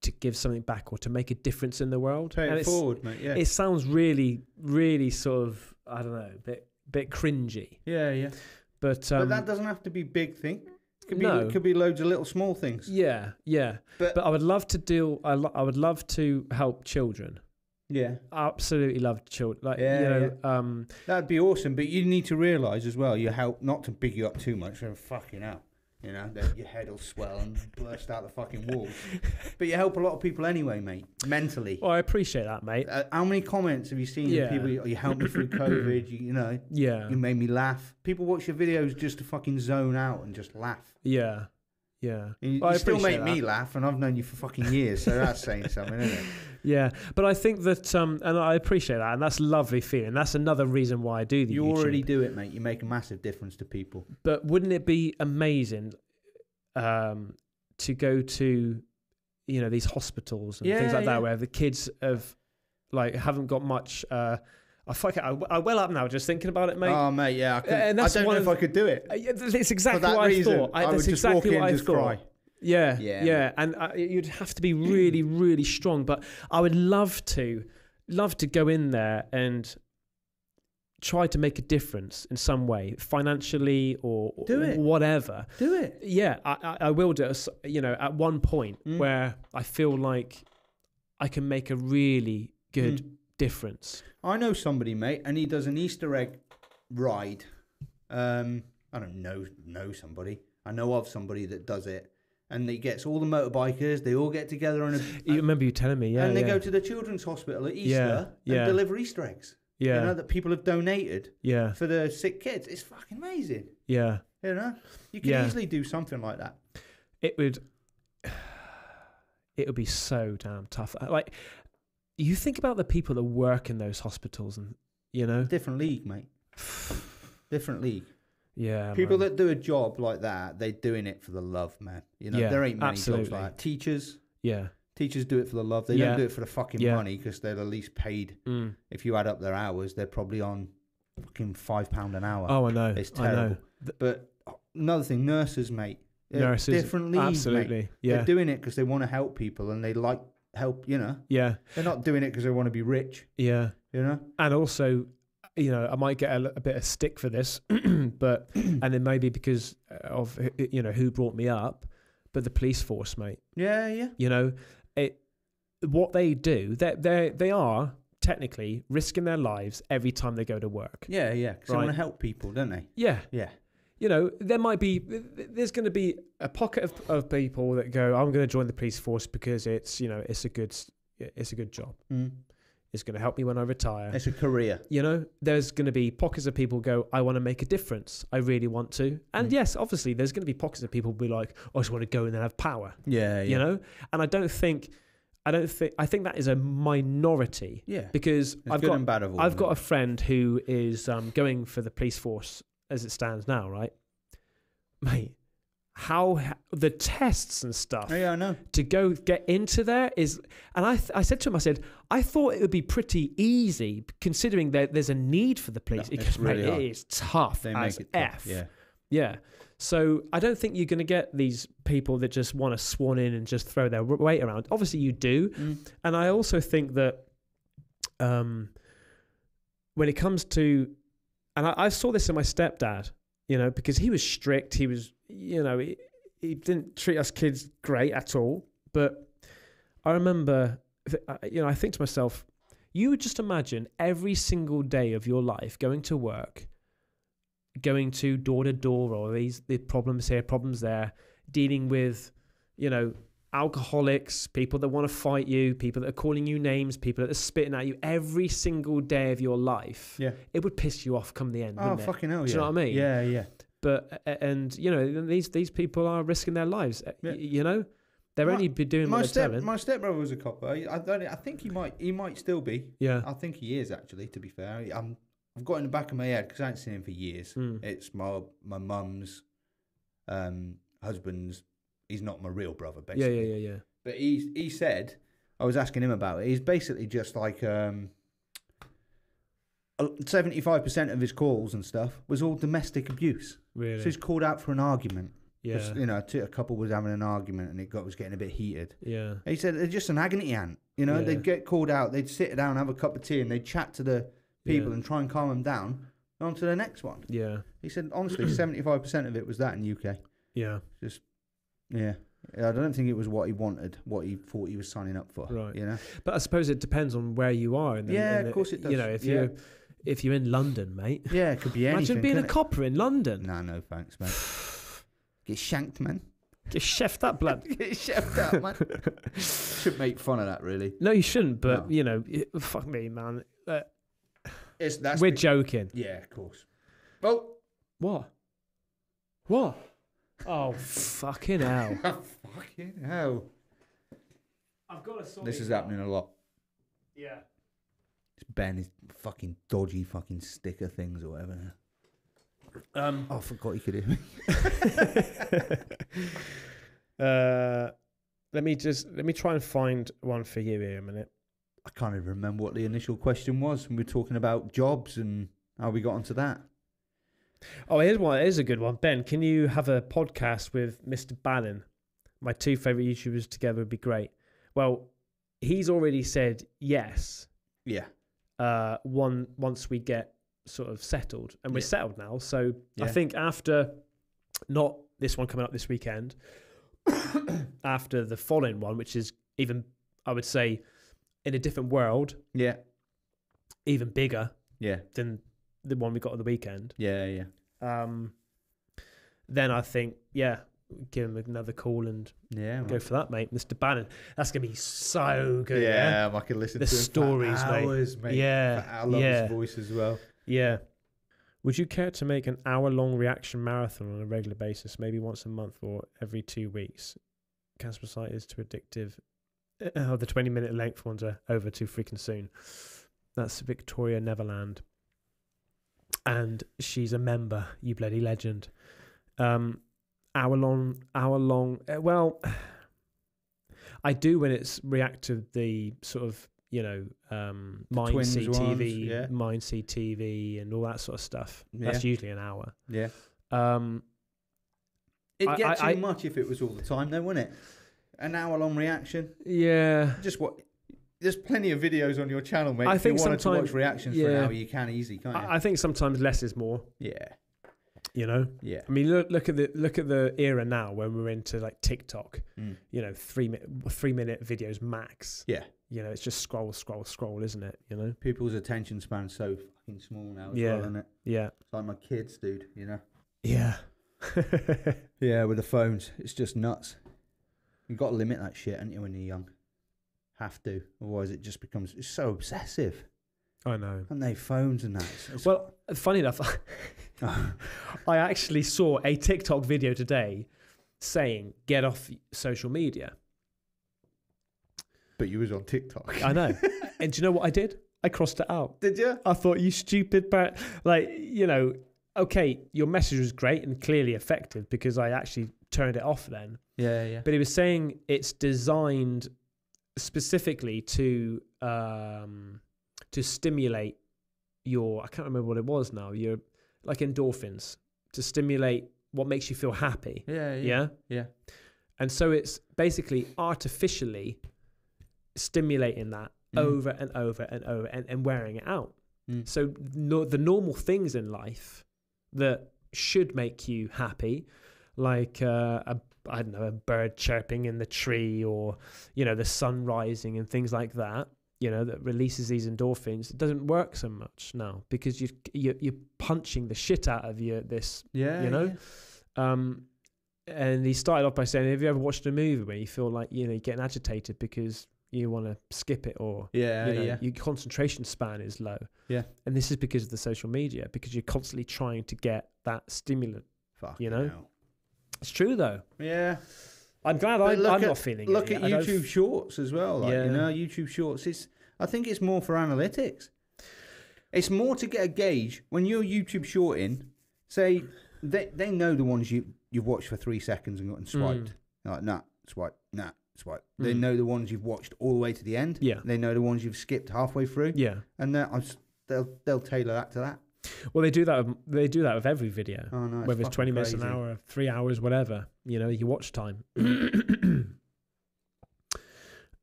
to give something back or to make a difference in the world Pay it it's- forward, mate. Yeah. it sounds really really sort of i don't know a bit bit cringy yeah, yeah. but um but that doesn't have to be big thing. It could be. no. It could be loads of little small things. yeah yeah But, but i would love to deal i, lo- I would love to help children yeah, absolutely love children. Like Yeah, you know, um, that'd be awesome. But you need to realise as well. You help not to big you up too much. Or fucking hell. You know, that your head will swell and burst out the fucking walls. But you help a lot of people anyway, mate. Mentally. well, I appreciate that, mate. Uh, how many comments have you seen? Yeah. People, you helped me through COVID. You, you know, Yeah, you made me laugh. People watch your videos just to fucking zone out and just laugh. yeah, yeah, You, Well, you still make appreciate me that. laugh, and I've known you for fucking years, so that's saying something, isn't it? yeah. But I think that, um, and I appreciate that, and that's a lovely feeling. That's another reason why I do the You YouTube. already do it, mate. You make a massive difference to people. But wouldn't it be amazing, um, to go to, you know, these hospitals and things like yeah. that, where the kids have, like, haven't got much. Uh, I fuck it. I, I well up now just thinking about it, mate. Oh, mate, yeah. I, could, And I that's don't know one if of- I could do it. Uh, It's exactly that what reason, I thought. I, would that's just walk exactly in what and I just thought. cry. Yeah, Yeah, yeah, and uh, you'd have to be really, really strong. But I would love to, love to go in there and try to make a difference in some way, financially or, Do or it. whatever. Do it. Yeah, I, I, I will do. it. You know, at one point Mm. where I feel like I can make a really good Mm. Difference. I know somebody, mate, and he does an Easter egg ride. Um, I don't know know somebody. I know of somebody that does it, and he gets all the motorbikers. They all get together on a, You remember you telling me? Yeah, and they yeah, go to the children's hospital at Easter Yeah, yeah. and deliver Easter eggs. yeah, You know that people have donated yeah, for the sick kids. It's fucking amazing. yeah. You know, you can Yeah. easily do something like that. it would it would be so damn tough like you think about the people that work in those hospitals and you know Different league, mate. Different league. yeah People man. that do a job like that, they're doing it for the love, man. You know, Yeah, there ain't many jobs like that. Teachers, yeah teachers do it for the love. They Yeah. don't do it for the fucking Yeah. money because they're the least paid. mm. If you add up their hours, they're probably on fucking five pound an hour. oh i know it's i know terrible. But another thing, nurses, mate. They're nurses different league, mate. yeah They're doing it because they want to help people and they like help. You know, yeah they're not doing it because they want to be rich. yeah You know, and also you know i might get a, a bit of stick for this but and then maybe because of you know who brought me up but the police force mate yeah, yeah. You know, it what they do, they they they are technically risking their lives every time they go to work. Yeah, yeah. 'cause they want to help people, don't they? Yeah, Yeah. You know, there might be there's going to be a pocket of, of people that go, I'm going to join the police force because it's you know it's a good it's a good job. Mm. It's going to help me when I retire. It's a career. You know, there's going to be pockets of people go, I want to make a difference. I really want to. And Mm. yes, obviously, there's going to be pockets of people who be like, I just want to go in and have power. Yeah, yeah. You know, and I don't think, I don't think, I think that is a minority Yeah. because It's I've good got and bad of all. I've got a friend who is um, going for the police force as it stands now, right? Mate, how ha- the tests and stuff Oh, yeah, I know. to go get into there is, and I th- I said to him, I said, I thought it would be pretty easy considering that there's a need for the police. No, mate, really hard. it is tough They as make it f. tough. Yeah. Yeah. So I don't think you're going to get these people that just want to swan in and just throw their weight around. Obviously, you do, Mm. and I also think that um, when it comes to, and I, I saw this in my stepdad, you know, because he was strict. He was, you know, he, he didn't treat us kids great at all. But I remember, uh, you know, I think to myself, you would just imagine every single day of your life going to work, going to door to door, or these the problems here, problems there, dealing with, you know, alcoholics, people that want to fight you, people that are calling you names, people that are spitting at you every single day of your life. Yeah. It would piss you off come the end. Oh wouldn't it? fucking hell! Do yeah. you know what I mean? Yeah, yeah. But and you know these these people are risking their lives. uh, Yeah. You know, they're My- only be doing My step, my stepbrother was a copper. I, I don't. I think he might. He might still be. yeah. I think he is actually. To be fair, I'm. I've got in the back of my head because I haven't seen him for years. Mm. It's my my mum's um, husband's. He's not my real brother, basically. yeah, yeah, yeah. Yeah. But he he said I was asking him about it. He's basically just like um seventy five percent of his calls and stuff was all domestic abuse. Really. So he's called out for an argument. yeah. You know, a couple was having an argument and it got was getting a bit heated. Yeah. He said they're just an agony aunt. You know, Yeah. they'd get called out, they'd sit down, have a cup of tea, and they'd chat to the people Yeah. and try and calm them down. On to the next one. Yeah. He said honestly, seventy five percent of it was that in UK. Yeah. Yeah. I don't think it was what he wanted, what he thought he was signing up for. Right. You know. But I suppose it depends on where you are. In the, Yeah, in of course it does. You know, if Yeah. you're if you're in London, mate. Yeah, it could be anything. Imagine being a it? copper in London. Nah, no thanks, mate. Get shanked, man. Get chef that blood. Get shoved out, man. Should make fun of that, really. no, you shouldn't. But No. you know, it, fuck me, man. Uh, It's that's we're the- joking. yeah, of course. Well, What? What? Oh fucking hell! fucking hell. I've got a This is happening a lot. Yeah. It's Ben his fucking dodgy fucking sticker things or whatever. Um. Oh, I forgot you could hear me. uh, let me just let me try and find one for you here a minute. I can't even remember what the initial question was. when We were talking about jobs and how we got onto that. Oh, here's one. Here's a good one. Ben, can you have a podcast with Mr. Ballen? My two favorite YouTubers together would be great. Well, he's already said yes. Yeah. Uh, one once we get sort of settled, and we're Yeah. settled now. So I think after not this one coming up this weekend, after the following one, which is even I would say in a different world, Yeah. even bigger Yeah. than the one we got on the weekend. Yeah. Yeah. um, then I think, yeah, give him another call and Yeah. go for that, mate. Mr. Ballen. That's going to be so good. Yeah. Yeah, I can listen The to him stories, mate. hours, mate. Yeah, I love yeah. his voice as well. Yeah. Would you care to make an hour long reaction marathon on a regular basis, maybe once a month or every two weeks? Caspersight is too addictive. Oh, the 20 minute length ones are over too freaking soon. That's Victoria Neverland. And she's a member, you bloody legend. Um, hour long, hour long. uh, Well, I do when it's react to the sort of you know um, Mind CTV, ones, yeah. Mind CTV, and all that sort of stuff. That's usually an hour. Yeah. Um, It'd get I- I- too much if it was all the time, though, wouldn't it? An hour long reaction. yeah, Just what? There's plenty of videos on your channel, mate. I if think you wanted to watch reactions for an hour, you can easy, can't you? I, I think sometimes less is more. yeah. You know, Yeah. I mean, look look at the look at the era now when we're into like TikTok. Mm. You know, three minute three minute videos max. Yeah. You know, it's just scroll, scroll, scroll, isn't it? You know. People's attention span's so fucking small now as Yeah. well, isn't it? Yeah. It's like my kids, dude, you know? Yeah. Yeah, with the phones. It's just nuts. You've got to limit that shit, haven't you, when you're young? Have to. Otherwise, it just becomes it's so obsessive. I know. And they phones and that. It's, it's- Well, funny enough, I actually saw a TikTok video today saying get off social media. but you was on TikTok. I know. and do you know what I did? I crossed it out. Did you? I thought you stupid, but like you know, okay, your message was great and clearly effective because I actually turned it off then. Yeah, yeah. But he was saying it's designed specifically to um, to stimulate your I can't remember what it was now. Your like endorphins to stimulate what makes you feel happy. Yeah, Yeah. Yeah. And so it's basically artificially stimulating that Mm. over and over and over and, and wearing it out. Mm. So no, the normal things in life that should make you happy like uh, a I don't know a bird chirping in the tree or you know the sun rising and things like that. You know that releases these endorphins. It doesn't work so much now because you you you're punching the shit out of your this Yeah. you know? Um, and he started off by saying, "Have you ever watched a movie where you feel like you know you're getting agitated because you want to skip it or Yeah. you know, yeah. your concentration span is low?" Yeah. and this is because of the social media because you're constantly trying to get that stimulant. Fuck. you know? It's true though. Yeah. I'm glad I'm at- not feeling Look it. Look at yet. YouTube Shorts as well. Like, Yeah. You know, YouTube Shorts. It's. I think it's more for analytics. It's more to get a gauge when you're YouTube shorting. Say they they know the ones you you've watched for three seconds and gotten swiped. Mm. Like nah, swipe, nah, swipe. They Mm. know the ones you've watched all the way to the end. Yeah. They know the ones you've skipped halfway through, Yeah. and they'll they'll tailor that to that. Well, they do that. With, they do that with every video. Oh no, whether it's 20 minutes an hour, three hours, whatever. You know, your watch time.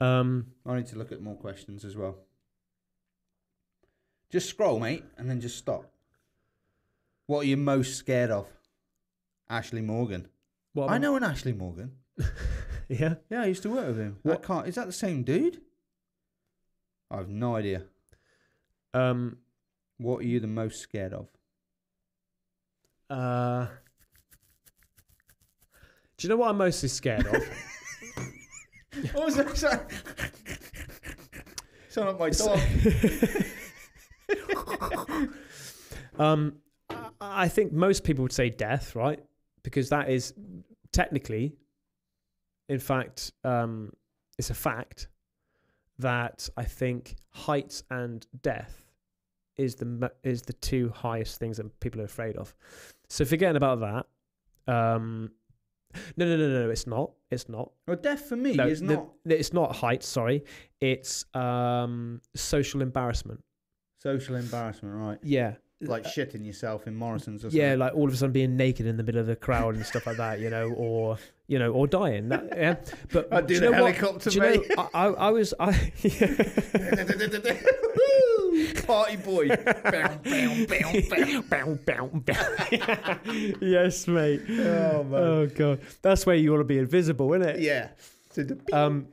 um, I need to look at more questions as well. Just scroll, mate, and then just stop. What are you most scared of? Ashley Morgan. what I know an Ashley Morgan. yeah. Yeah, I used to work with him. What- I can't. Is that the same dude? I have no idea. Um, What are you the most scared of? uh, do you know what I'm mostly scared of? What was that? Sorry. Sound like my dog. um, I- I think most people would say death, right? Because that is technically, in fact, um, it's a fact that I think heights and death is the is the two highest things that people are afraid of. So forgetting about that, um, no, no, no, no, no, it's not. It's not. well, death for me No, is the- not It's not heights. Sorry, it's um, social embarrassment. social embarrassment, right? Yeah, Like Uh, shitting yourself in Morrison's or something. yeah, like all of a sudden being naked in the middle of the crowd and stuff like that, you know, or you know, or dying. That, yeah. But I'd do do you know what? Do you know, I, I, I was, I, Party boy. Bam, bam. bow, bow, bow. yes, mate. Oh, man. Oh god, that's where you want to be invisible, isn't it? Yeah. Um,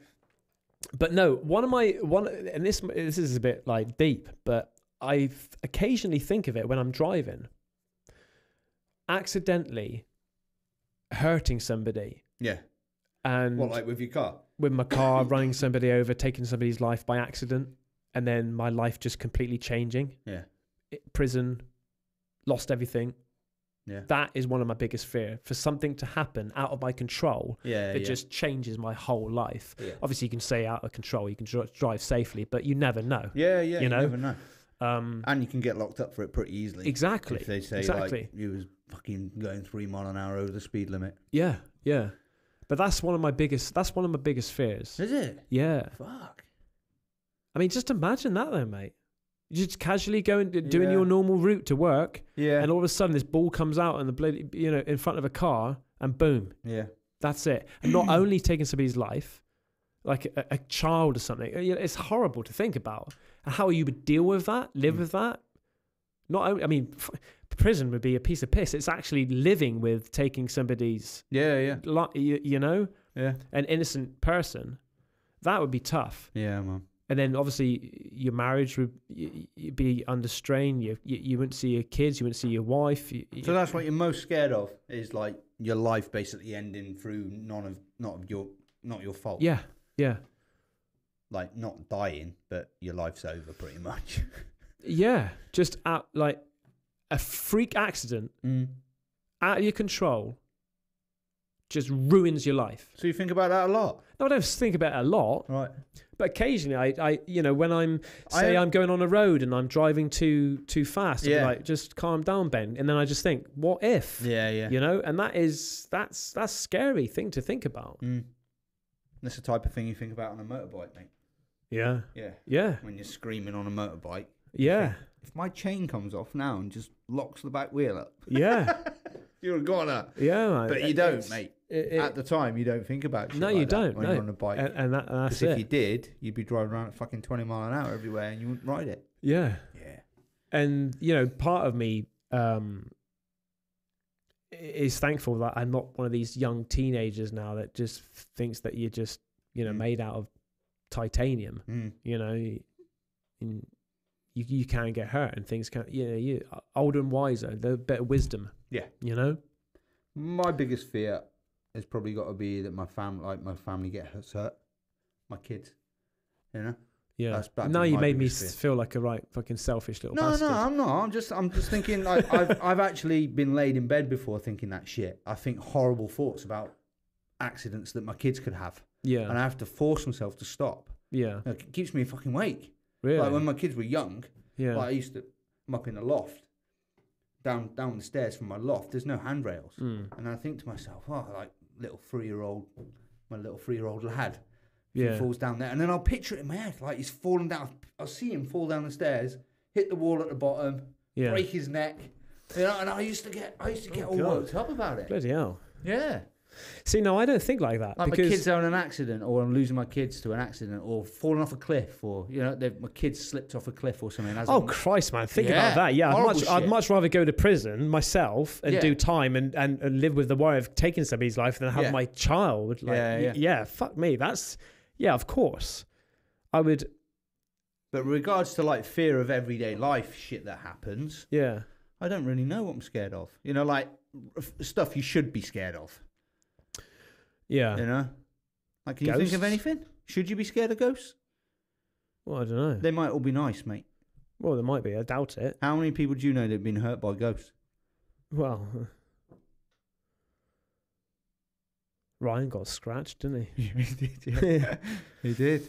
but no, one of my one, and this this is a bit like deep, but I occasionally think of it when I'm driving, accidentally hurting somebody, yeah. and What, like with your car? with my car running somebody over, taking somebody's life by accident, and then my life just completely changing. Yeah. It- prison, lost everything. Yeah. That is one of my biggest fear for something to happen out of my control Yeah. that yeah. just changes my whole life. Yeah. Obviously, you can say out of control, you can dri- drive safely, but you never know. Yeah, yeah. you You, know? never know. Um, And you can get locked up for it pretty easily. exactly. If they say exactly. like you was fucking going three mile an hour over the speed limit. Yeah, yeah. But that's one of my biggest. That's one of my biggest fears. Is it? Yeah. Fuck. I mean, just imagine that, though, mate. You're just casually going, doing Yeah. your normal route to work, Yeah. and all of a sudden this ball comes out and the bloody, you know, in front of a car, and boom, yeah. that's it. And not only taking somebody's life, like a, a child or something. It's horrible to think about. And how you would deal with that, live Mm. with that. Not only, I mean, f- prison would be a piece of piss. It's actually living with taking somebody's, Yeah, yeah. li- you, you know, Yeah. an innocent person. That would be tough. Yeah, man. And then obviously your marriage would be under strain. You, you you wouldn't see your kids. You wouldn't see your wife. You, So that's what you're most scared of is like your life basically ending through none of not of your not your fault. yeah, yeah, Like not dying, but your life's over pretty much. yeah. Just out like a freak accident Mm. out of your control just ruins your life. So you think about that a lot, I don't think about it a lot, right? but occasionally I, I you know, when I'm say I- I'm going on a road and I'm driving too too fast, I'm Yeah. like just calm down, Ben. And then I just think, what if? Yeah, yeah. You know, and that is that's that's scary thing to think about. Mm. That's the type of thing you think about on a motorbike, mate. Yeah. Yeah. Yeah. When you're screaming on a motorbike. Yeah. If my chain comes off now and just locks the back wheel up, Yeah. you're a goner. Yeah, man. But you don't, mate. It- it- At the time, you don't think about shit No, like you don't, when no. you're on a bike. and, and that, and that's Because it. if you did, you'd be driving around at fucking 20 mile an hour everywhere and you wouldn't ride it. yeah. Yeah. And you know, part of me, um, is thankful that I'm not one of these young teenagers now that just thinks that you're just you know Mm. made out of titanium. Mm. You know, you, you you can get hurt and things can. You know, you older and wiser, the better wisdom. Yeah. You know. My biggest fear has probably got to be that my family, like my family, get hurt. My kids, you know. Yeah. Now you made me fear. feel like a right fucking selfish little No, bastard. no, I'm not. I'm just, I'm just thinking. Like, I've, I've actually been laid in bed before thinking that shit. I think horrible thoughts about accidents that my kids could have, yeah. and I have to force myself to stop. yeah. Like, it keeps me fucking awake. Really. Like when my kids were young, yeah. like I used to, I'm up in the loft, down down the stairs from my loft. There's no handrails, Mm. and I think to myself, oh, like little three year old, my little three year old lad. He Yeah. falls down there, and then I'll picture it in my head, like he's falling down. I'll see him fall down the stairs, hit the wall at the bottom, Yeah. break his neck. You know, and I used to get, I used to get Oh, all God. worked up about it. Bloody hell. Yeah, See, no, I don't think like that like my kids are having an accident, or I'm losing my kids to an accident, or falling off a cliff, or you know, my kids slipped off a cliff or something. As Oh I'm- Christ, man! Think Yeah, about that. Yeah, I'd much, I'd much rather go to prison myself and Yeah. do time and, and, and live with the worry of taking somebody's life than have Yeah. my child. Like, Yeah, yeah. Fuck me. That's yeah. Of course, I would. But regards to like fear of everyday life shit that happens, Yeah. I don't really know what I'm scared of. You know, like stuff you should be scared of. Yeah. You know, like can you think of anything? Should you be scared of ghosts? Well, I don't know. They might all be nice, mate. well, there might be. I doubt it. How many people do you know that have been hurt by ghosts? Well, Ryan got scratched, didn't he? he did. he did.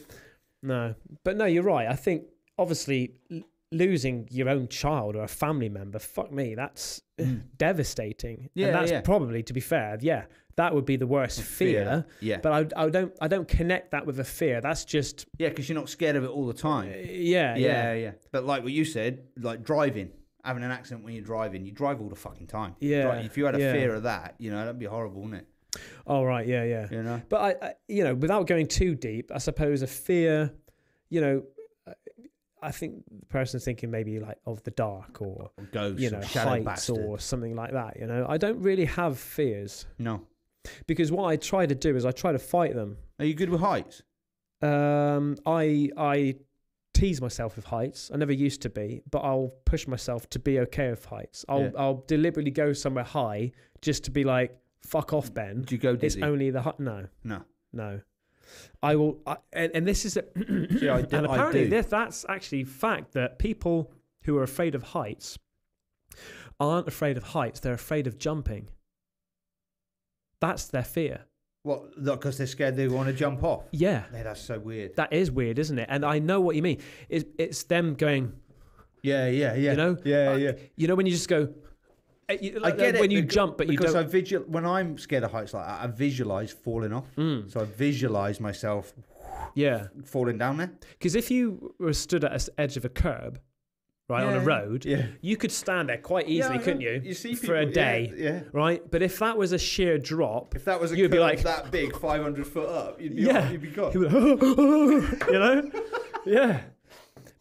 No, but no, you're right. I think obviously l- losing your own child or a family member, fuck me, that's Mm. devastating. Yeah, and that's yeah. probably, to be fair, yeah, that would be the worst fear. Yeah. But I, I don't, I don't connect that with a fear. That's just, yeah, because you're not scared of it all the uh, time. yeah, yeah, yeah, yeah. But like what you said, like driving, having an accident when you're driving, you drive all the fucking time. Yeah, If you had a yeah. fear of that, you know, that'd be horrible, wouldn't it? All right, yeah, yeah. You know. But I, I, you know, without going too deep, I suppose a fear, you know, uh, I think the person's thinking maybe like of the dark or ghosts, you or know shadow heights bastard. or something like that. You know, I don't really have fears no. because what I try to do is I try to fight them. Are you good with heights? Um, I I tease myself with heights. I never used to be, but I'll push myself to be okay with heights. I'll Yeah. I'll deliberately go somewhere high just to be like, fuck off, Ben. Do you go dizzy? It's only the height. No, no. no. I will, I, and, and this is, a, I do- and I apparently do. this, that's actually fact that people who are afraid of heights aren't afraid of heights; they're afraid of jumping. That's their fear. What? Because they're scared they want to jump off. Yeah, Yeah, that's so weird. that is weird, isn't it? And I know what you mean. It's, it's them going. Yeah, yeah, yeah. You know? Yeah, Uh, yeah. You know when you just go. You- I like, get it when you jump, but you because don't. I visual when I'm scared of heights like that, I visualize falling off. Mm, So I visualize myself yeah, falling down there. because if you were stood at the edge of a curb, right on a road, Yeah. you could stand there quite easily, Yeah, couldn't you? You see for a day, Yeah. yeah. right? But if that was a sheer drop, If that was a You'd be like- that big, 500 foot up, you'd be Yeah. you'd be gone. you know, yeah.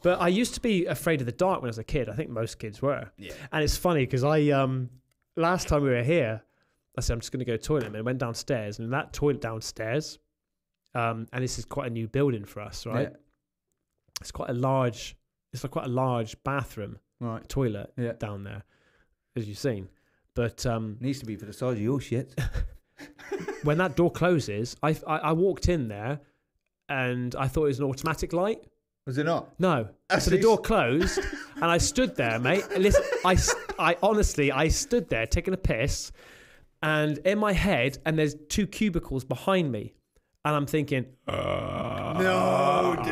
But I used to be afraid of the dark when I was a kid. I think most kids were. Yeah. And it's funny because I um last time we were here, I said I'm just going to go to the toilet and I went downstairs and that toilet downstairs, um, and this is quite a new building for us, right? Yeah. It's quite a large, it's like quite a large bathroom Right. toilet Yeah. down there, as you've seen. But um, Needs to be for the size of your shit. when that door closes, I, I I walked in there, and I thought it was an automatic light. Was it not? No. Ah, So the door closed, and I stood there, mate. Listen, I, I honestly, I stood there taking a piss, and in my head, and there's two cubicles behind me, and I'm thinking, No, dude.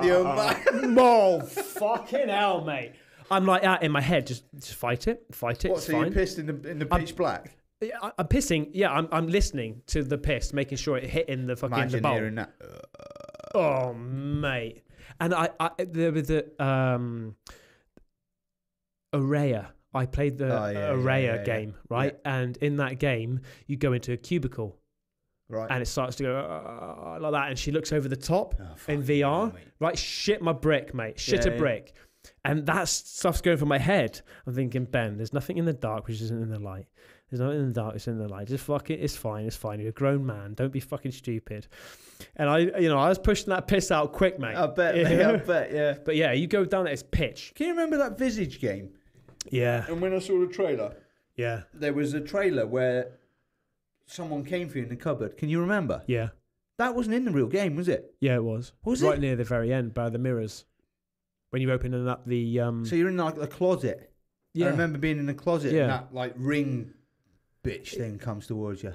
Can you imagine? "Oh, fucking hell, mate!" I'm like that in my head, just, just fight it, fight it. What? So you fine. pissed in the in the I'm- pitch black? Yeah, I- I'm pissing. Yeah, I'm, I'm listening to the piss, making sure it hit in the fucking the bowl. hearing that. Oh, mate. And I, I there was the um, Araya. I played the Oh, yeah, Araya yeah, yeah, game, right? And in that game, you go into a cubicle Right. and it starts to go uh, like that, and she looks over the top, Oh, in VR? right? Shit my brick, mate. Shit a brick. And that stuff's going through my head. I'm thinking, Ben, there's nothing in the dark which isn't in the light. There's nothing in the dark. It's in the light. Just fuck it. It's fine. It's fine. You're a grown man. Don't be fucking stupid. And I, you know, I was pushing that piss out quick, mate. I bet, mate, I bet, yeah. But yeah, you go down there. It's pitch. Can you remember that Visage game? Yeah. And when I saw the trailer, Yeah. there was a trailer where someone came for you in the cupboard. Can you remember? Yeah. That wasn't in the real game, was it? Yeah. It was. Was right it? near the very end by the mirrors. When you're opening up the um. So you're in like a closet. yeah. I remember being in the closet Yeah. and that like ring bitch thing comes towards you.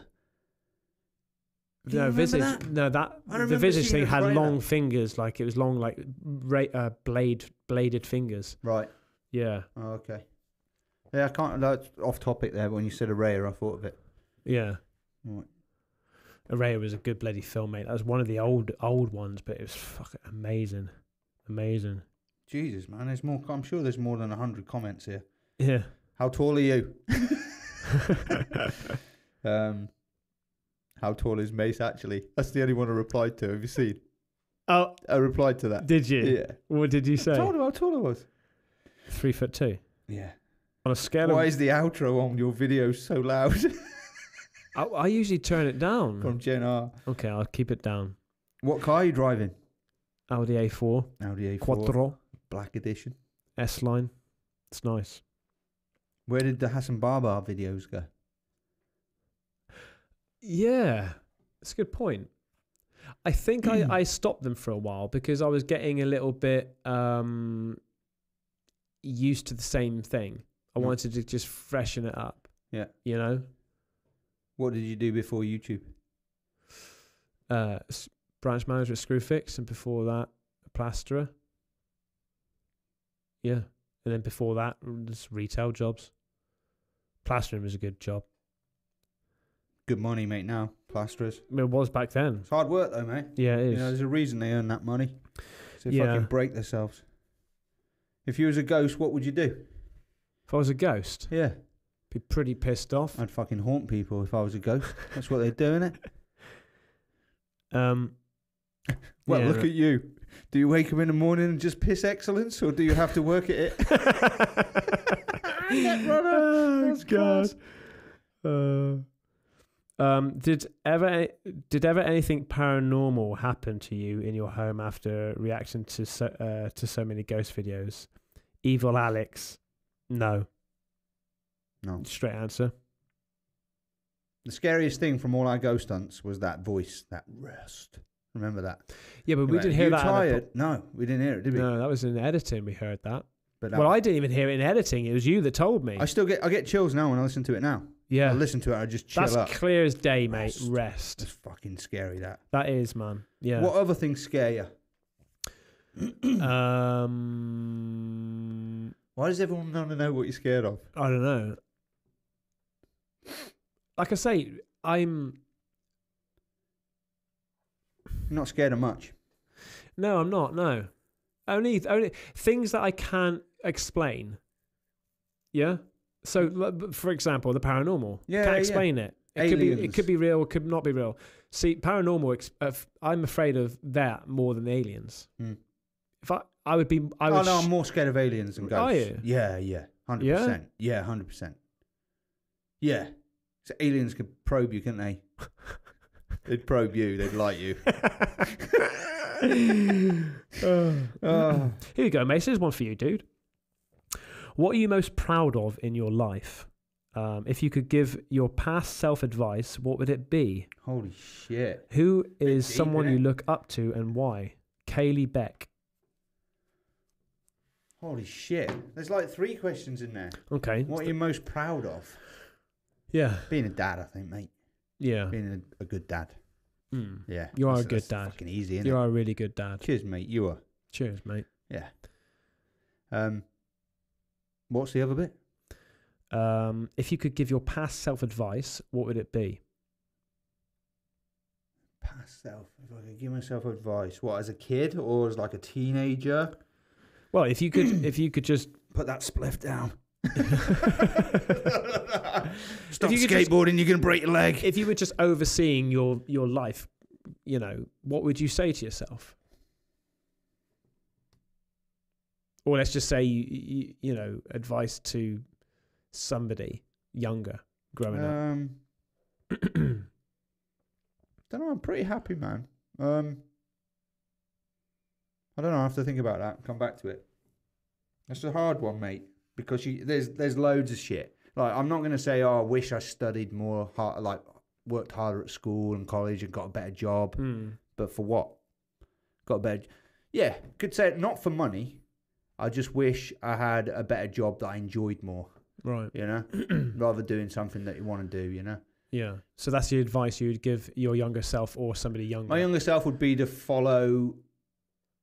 Do no remember visage. that? No, that the visage thing had long fingers, like it was long, like ra- uh, blade bladed fingers. Right. Yeah. Oh, okay. Yeah, I can't. That's off topic there. But when you said Araya, I thought of it. Yeah. Right. Araya was a good bloody film, mate. That was one of the old old ones, but it was fucking amazing, amazing. Jesus, man. There's more. I'm sure there's more than hundred comments here. Yeah. How tall are you? um, how tall is Mace actually? That's the only one I replied to. Have you seen? oh, I replied to that. did you? Yeah. What did you I say? told him how tall I was. Three foot two. Yeah. On a scale Why of, is the outro on your video so loud? I, I usually turn it down. From Gen R. Okay, I'll keep it down. What car are you driving? Audi A4 Audi A4 Quattro Black Edition. S line. It's nice. Where did the Hassan Barbar videos go? Yeah, that's a good point. I think I, I stopped them for a while because I was getting a little bit um, used to the same thing. I Mm. wanted to just freshen it up. Yeah. You know? What did you do before YouTube? Uh, s- branch manager at Screwfix, and before that, a plasterer. Yeah. And then before that, just retail jobs. Plastering was a good job. Good money, mate. Now plasterers. I mean, it was back then. It's hard work though, mate. Yeah, it You is. know, there's a reason they earn that money. So they Yeah. fucking break themselves. If you was a ghost, what would you do? if I was a ghost, Yeah, be pretty pissed off. I'd fucking haunt people if I was a ghost. That's what they're doing it. Um, Well, yeah, look at you. Do you wake up in the morning and just piss excellence, or do you have to work at it? Oh That's God. Uh, um, did ever did ever anything paranormal happen to you in your home after reacting to so uh, to so many ghost videos? Evil Alex, no. No. Straight answer. The scariest thing from all our ghost hunts was that voice, that rest. Remember that? Yeah, but we didn't hear you that. in the po- tired? No, we didn't hear it, did we? No, that was in editing. We heard that. But that Well, I didn't even hear it in editing. It was you that told me. I still get I get chills now when I listen to it now. Yeah. I listen to it, I just chill that's up. clear as day, mate. Rest. Rest. It's fucking scary. That. That is, man. Yeah. What other things scare you? um, Why does everyone want to know what you're scared of? I don't know. Like I say, I'm You're not scared of much. no, I'm not. No, only only things that I can't explain. Yeah. So, for example, the paranormal. Yeah, can't yeah. explain it. It could be. It could be real. It could not be real. See, paranormal. Uh, I'm afraid of that more than aliens. Hmm. If I, I would be. I would. oh no, I'm more scared of aliens than ghosts. Are you? Yeah, yeah, hundred percent. Yeah, hundred percent. Yeah. So aliens could probe you, couldn't they? They'd probe you. They'd like you. Oh. Here you go, Mace. Here's one for you, dude. What are you most proud of in your life? Um, if you could give your past self advice, what would it be? Holy shit! Who is deep, someone you look up to and why? Kaylee Beck. Holy shit! There's like three questions in there. Okay. What are you most proud of? Yeah. Being a dad, I think, mate. Yeah. Being a, a good dad. Mm. Yeah. You are a good that's dad. Fucking easy, isn't You are a really good dad. Cheers, mate. You are. Cheers, mate. Yeah. Um. What's the other bit? Um, if you could give your past self advice, what would it be? Past self. If I could give myself advice, what as a kid or as like a teenager? Well, if you could, if you could just Put that spliff down. If Stop you could just- skateboarding. you're gonna break your leg. if you were just overseeing your your life, you know, what would you say to yourself? Or let's just say you, you, you know advice to somebody younger. growing up? Um, don't know. I'm pretty happy, man. Um, I don't know. I have to think about that. Come back to it. That's a hard one, mate, because you, there's there's loads of shit. Like I'm not gonna say, oh, I wish I studied more, hard, like worked harder at school and college and got a better job. Hmm. But for what? Got a better. Yeah, could say it not for money. I just wish I had a better job that I enjoyed more. Right. You know, rather doing something that you want to do. You know. Yeah. So that's the advice you would give your younger self or somebody younger. My younger self would be to follow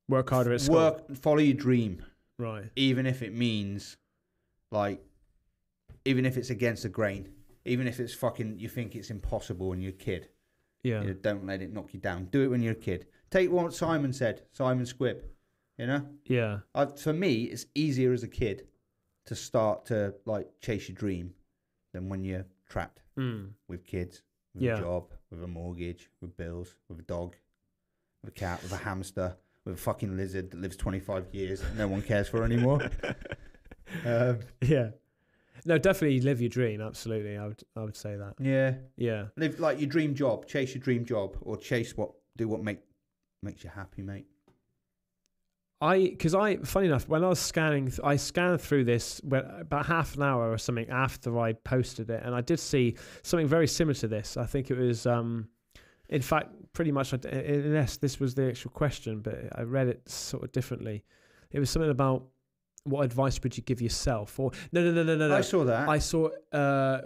work harder at school. work, follow your dream, Right. even if it means like, even if it's against the grain, even if it's fucking you think it's impossible when you're a kid. Yeah. You know, don't let it knock you down. Do it when you're a kid. Take what Simon said, Simon Squibb. You know, Yeah. I, for me, it's easier as a kid to start to like chase your dream than when you're trapped Mm. with kids, with Yeah. a job, with a mortgage, with bills, with a dog, with a cat, with a hamster, with a fucking lizard that lives 25 years that no one cares for anymore. um, Yeah. No, definitely live your dream. Absolutely. I would. I would say that. yeah, Yeah. live like your dream job. Chase your dream job, or chase what do what make makes you happy, mate. I because I funny enough when I was scanning th- I scanned through this when, about half an hour or something after I posted it and I did see something very similar to this I think it was um in fact pretty much unless this was the actual question but I read it sort of differently it was something about what advice would you give yourself or no no no no no, no. I saw that. I saw uh,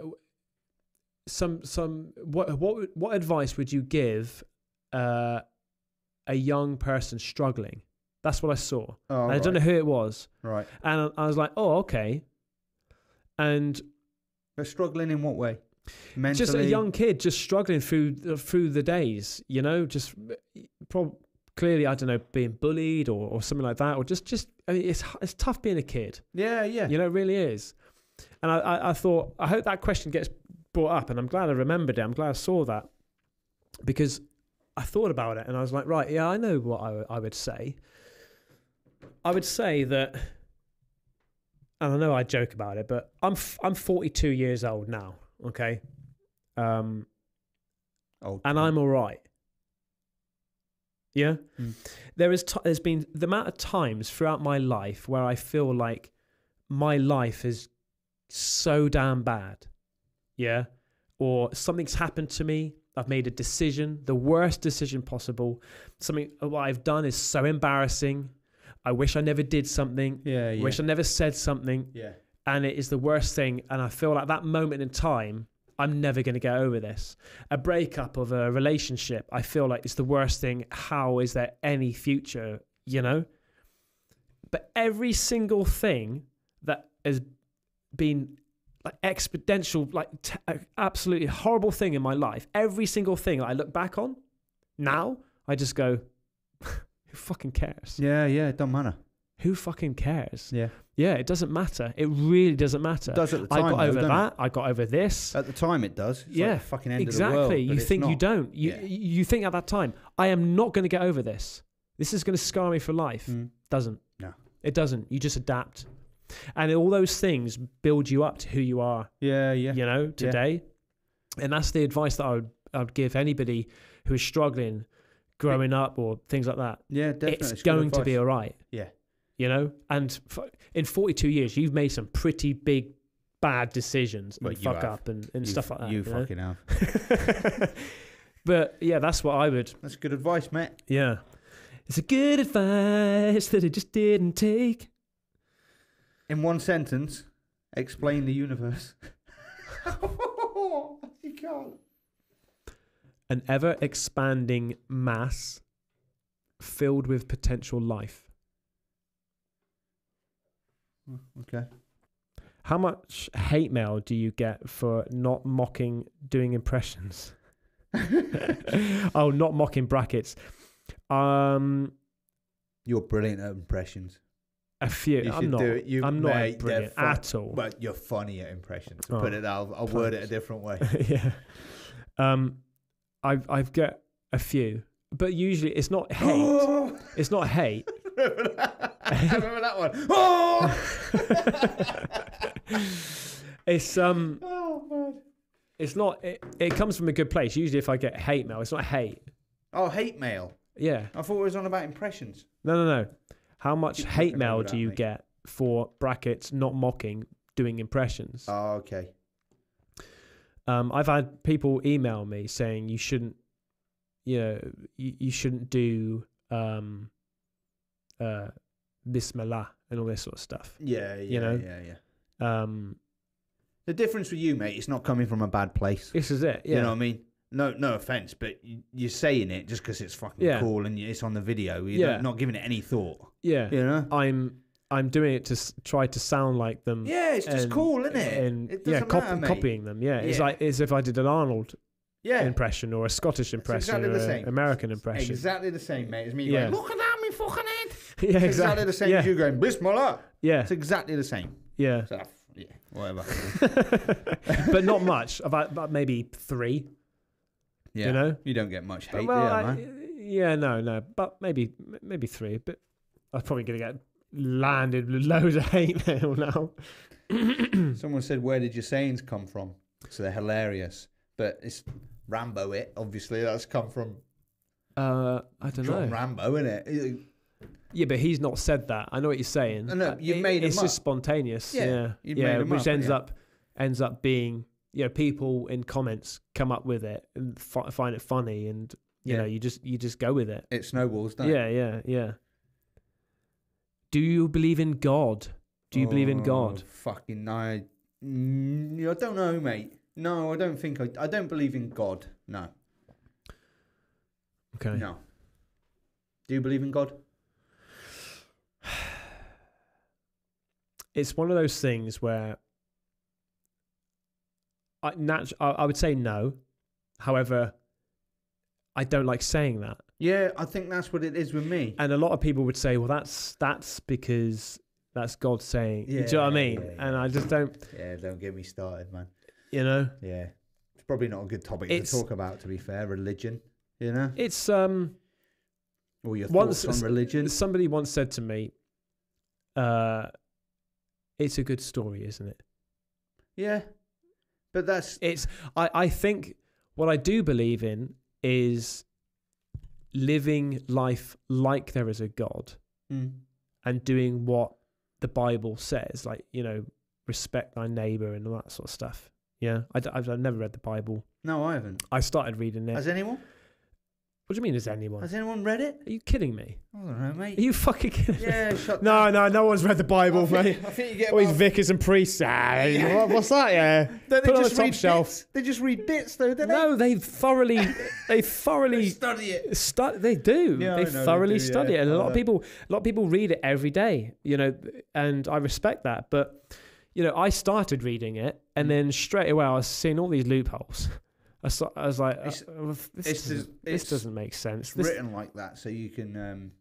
some some what what what advice would you give uh, a young person struggling? That's what I saw. oh, And I don't know who it was, Right, and I was like, oh okay. And they're struggling in what way? Mentally. just a young kid just struggling through through the days, you know, just prob- clearly I don't know being bullied or, or something like that, or just just I mean, it's it's tough being a kid. Yeah, yeah. You know, it really is. And I, I, I thought, I hope that question gets brought up, and I'm glad I remembered it. I'm glad I saw that because I thought about it, and I was like, right, yeah, I know what I, would- I would say. I would say that, and I know I joke about it, but I'm f- I'm 42 years old now, okay, um, Oh, and I'm all right. Yeah, Mm. there is t- there's been the amount of times throughout my life where I feel like my life is so damn bad. Yeah, or something's happened to me. I've made a decision, the worst decision possible. Something what I've done is so embarrassing. I wish I never did something. yeah, I yeah. wish I never said something yeah. and it is the worst thing. And I feel like that moment in time, I'm never going to get over this. A breakup of a relationship, I feel like it's the worst thing. How is there any future, you know? But every single thing that has been like exponential, like t- absolutely horrible thing in my life, every single thing I look back on now, I just go, who fucking cares? Yeah, yeah. It don't matter. Who fucking cares? Yeah. Yeah, it doesn't matter. It really doesn't matter. It does at the time, I got over that. I got over this. At the time, it does. It's Yeah, Like the fucking end exactly. Of the world, Exactly. you it's think you don't. You Yeah. you think at that time, I am not going to get over this. This is going to scar me for life. Mm. Doesn't. No. It doesn't. You just adapt, and all those things build you up to who you are. Yeah, yeah. You know, today, and that's the advice that I would I would give anybody who is struggling, growing up or things like that. Yeah, definitely. It's good going to be all right. Yeah. You know, and f- in 42 years, you've made some pretty big, bad decisions and Well, you fuck have. up and, and You stuff like that. You You, know? fucking have. but yeah, that's what I would. That's good advice, mate. Yeah. It's a good advice that I just didn't take. In one sentence, explain the universe. you can't. An ever expanding mass filled with potential life. Okay. How much hate mail do you get for not mocking doing impressions? oh, not mocking brackets. Um, You're brilliant at impressions. a few. You I'm not. do it. You, I'm not mate, they're brilliant fun- at all. But you're funny at impressions. To Oh, put it, I'll, I'll word it a different way. yeah. Um, I've I've got a few, but usually it's not hate. it's not hate. that? remember that one? Oh! It's um oh man. it's not. It, it comes from a good place. Usually, if I get hate mail, it's not hate. Oh, hate mail. Yeah. I thought it was on about impressions. No, no, no. How much Keep hate mail do you mate. get for brackets not mocking doing impressions? Oh, okay. Um, I've had people email me saying you shouldn't, you know, you, you shouldn't do um, uh, Bismillah and all this sort of stuff. Yeah, yeah, You know? yeah, yeah. Um, The difference with you, mate, it's not coming from a bad place. this is it. Yeah. You know what I mean? No, no offense, but you- you're saying it just because it's fucking Yeah. cool and it's on the video. You're Yeah. not- giving it any thought. yeah. You know? I'm I'm doing it to s- try to sound like them. Yeah, it's just and- cool, isn't it? And it yeah, cop- matter, copying them. Yeah. it's like as if I did an Arnold Yeah, impression or a Scottish impression exactly or the an same. American impression. exactly the same, mate. As me Yeah. going, look at that, yeah, It's exactly. exactly the same yeah. as you going, Bismillah. Yeah, It's exactly the same. yeah. So, yeah, whatever. but not much. About, maybe three. Yeah. You know. You don't get much hate well, there, I- man. yeah, no, no, but maybe maybe three. But I'm probably gonna get landed with loads of hate mail now. Someone said, "Where did your sayings come from?" So they're hilarious, but it's Rambo. It obviously that's come from Uh, I don't John know. Rambo, isn't it? Yeah, but he's not said that. I know what you're saying. No, no, Uh, you've it- made It's just up. spontaneous. Yeah, Yeah, yeah, made which up, ends yeah. up ends up being you know people in comments come up with it and fi- find it funny, and you Yeah. know you just you just go with it. It snowballs, doesn't Yeah, yeah, yeah. Do you believe in God? Do you believe in Oh, God? Fucking I, I don't know, mate. No, I don't think I. I don't believe in God. No, Okay. no. Do you believe in God? It's one of those things where I I, I would say no. However, I don't like saying that. Yeah, I think that's what it is with me. And a lot of people would say, well, that's that's because that's God saying. Yeah, Do you know what I mean? yeah, And. I just don't, Yeah, don't get me started, man. you know, Yeah, it's probably not a good topic It's- to talk about. To be fair, religion. You know, it's um. or your Once- thoughts on religion. Somebody once said to me, uh, "It's a good story, isn't it?" Yeah, but that's It's. I. I think what I do believe in is living life like there is a God mm, and doing what the Bible says, like you know, respect thy neighbor and all that sort of stuff. Yeah, I, have I've never read the Bible. no, I haven't. I started reading it. Has anyone? What do you mean? Is anyone? Has anyone read it? Are you kidding me? I don't know, mate. Are you fucking kidding me? Yeah, shut. No, no, no one's read the Bible, I think, mate. I think you get. All these about- vicars and priests. Ah, what- what's that? Yeah. Don't they put it on just the top read shelf. Bits? They just read bits, though, don't No, they thoroughly, they they? thoroughly study it. study. They do. Yeah, I they know they thoroughly do, study yeah. it, and a lot of people, a lot of people read it every day. You know, and I respect that. But you know, I started reading it, and Mm. then straight away I was seeing all these loopholes. I, saw, I was like, It's- uh, well, this, it's doesn't, just- this doesn't make sense. It's This, written like that, so you can. Um,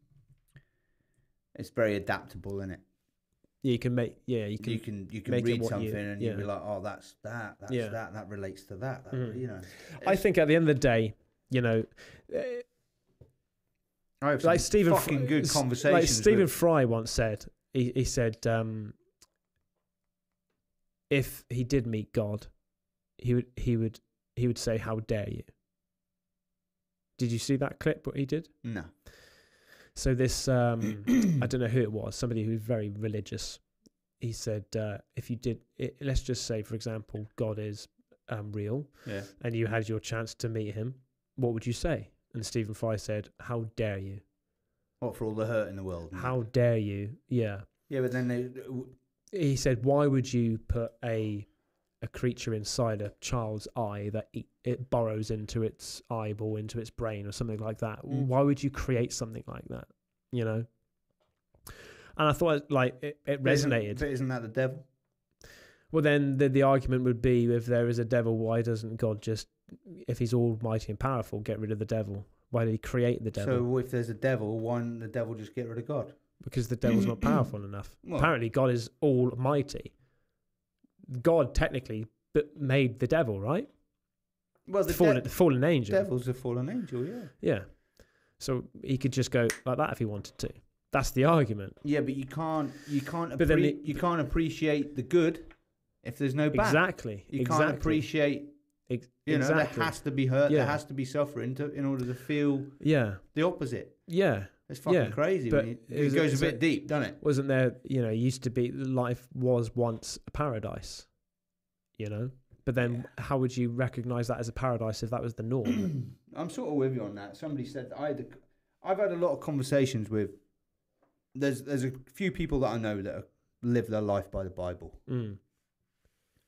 it's very adaptable, isn't it? yeah, you can make, yeah, you can, You can you can read something you- and yeah. you'll be like, oh, that's that, that's Yeah. that, that relates to that. that Mhm. You know, I think at the end of the day, you know, uh, I have like Stephen, fucking Fry- good conversations. Like Stephen with- Fry once said, he, he said, um, if he did meet God, he would he would he would say, "How dare you?" Did you see that clip? What he did? no, So this, um, I don't know who it was. Somebody who's very religious. He said, uh, "If you did, it, let's just say, for example, God is um, real, yeah, and you had your chance to meet him, what would you say?" And Stephen Fry said, "How dare you? what for all the hurt in the world? How dare you? Yeah." Yeah, but then they, he said, "Why would you put a a creature inside a child's eye that it, it burrows into its eyeball, into its brain, or something like that? Mm. Why would you create something like that? You know." And I thought, like, it, it but isn't- resonated. But isn't that the devil? Well, then the the argument would be, if there is a devil, why doesn't God just, if He's almighty and powerful, get rid of the devil? Why did He create the devil? So if there's a devil, why don't the devil just get rid of God? because the devil's not powerful enough. Well- Apparently, God is almighty. God technically but made the devil, right? Well, The the fallen, de- the fallen angel. devil's a fallen angel, yeah. Yeah. So he could just go like that if he wanted to. That's the argument. Yeah, but you can't you can't appre- the- you can't appreciate the good if there's no bad. Exactly. You exactly. can't appreciate Ex- You know, exactly. there has to be hurt. Yeah. There has to be suffering to, in order to feel yeah, the opposite. yeah. It's fucking Yeah, crazy. but When you, it goes a bit deep, doesn't it? Wasn't there? You know, used to be life was once a paradise. You know, but then how would you recognize that as a paradise if that was the norm? I'm sort of with you on that. Somebody said I had. A, I've had a lot of conversations with. There's there's a few people that I know that are, live their life by the Bible, mm.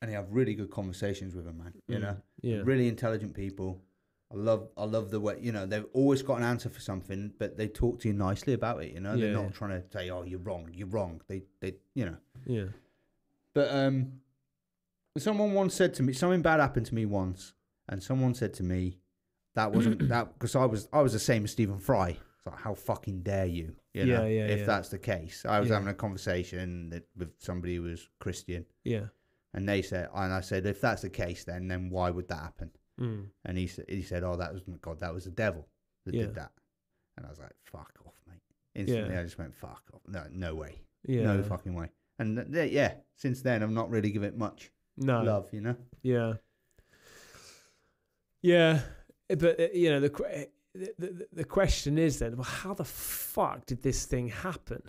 and they have really good conversations with them, man. You mm, know, yeah, really intelligent people. I love I love the way you know they've always got an answer for something, but they talk to you nicely about it. You know, they're Yeah. not trying to say, "Oh, you're wrong, you're wrong." They they you know. yeah, But um, someone once said to me, something bad happened to me once, and someone said to me, that wasn't that because I was I was the same as Stephen Fry. It's like, how fucking dare you? you know, Yeah, yeah, If yeah. that's the case, I was Yeah. having a conversation that, with somebody who was Christian, yeah. and they said, and I said, if that's the case, then then why would that happen? Mm. And he said, he said, oh, that was God, that was the devil that Yeah. did that. And I was like, fuck off, mate. Instantly, Yeah. I just went, fuck off. No, no way, Yeah. no fucking way. And th- th- yeah, since then, I've not really given it much no. love, you know. Yeah. Yeah, but uh, you know the, eh, the the the question is then, well, how the fuck did this thing happen?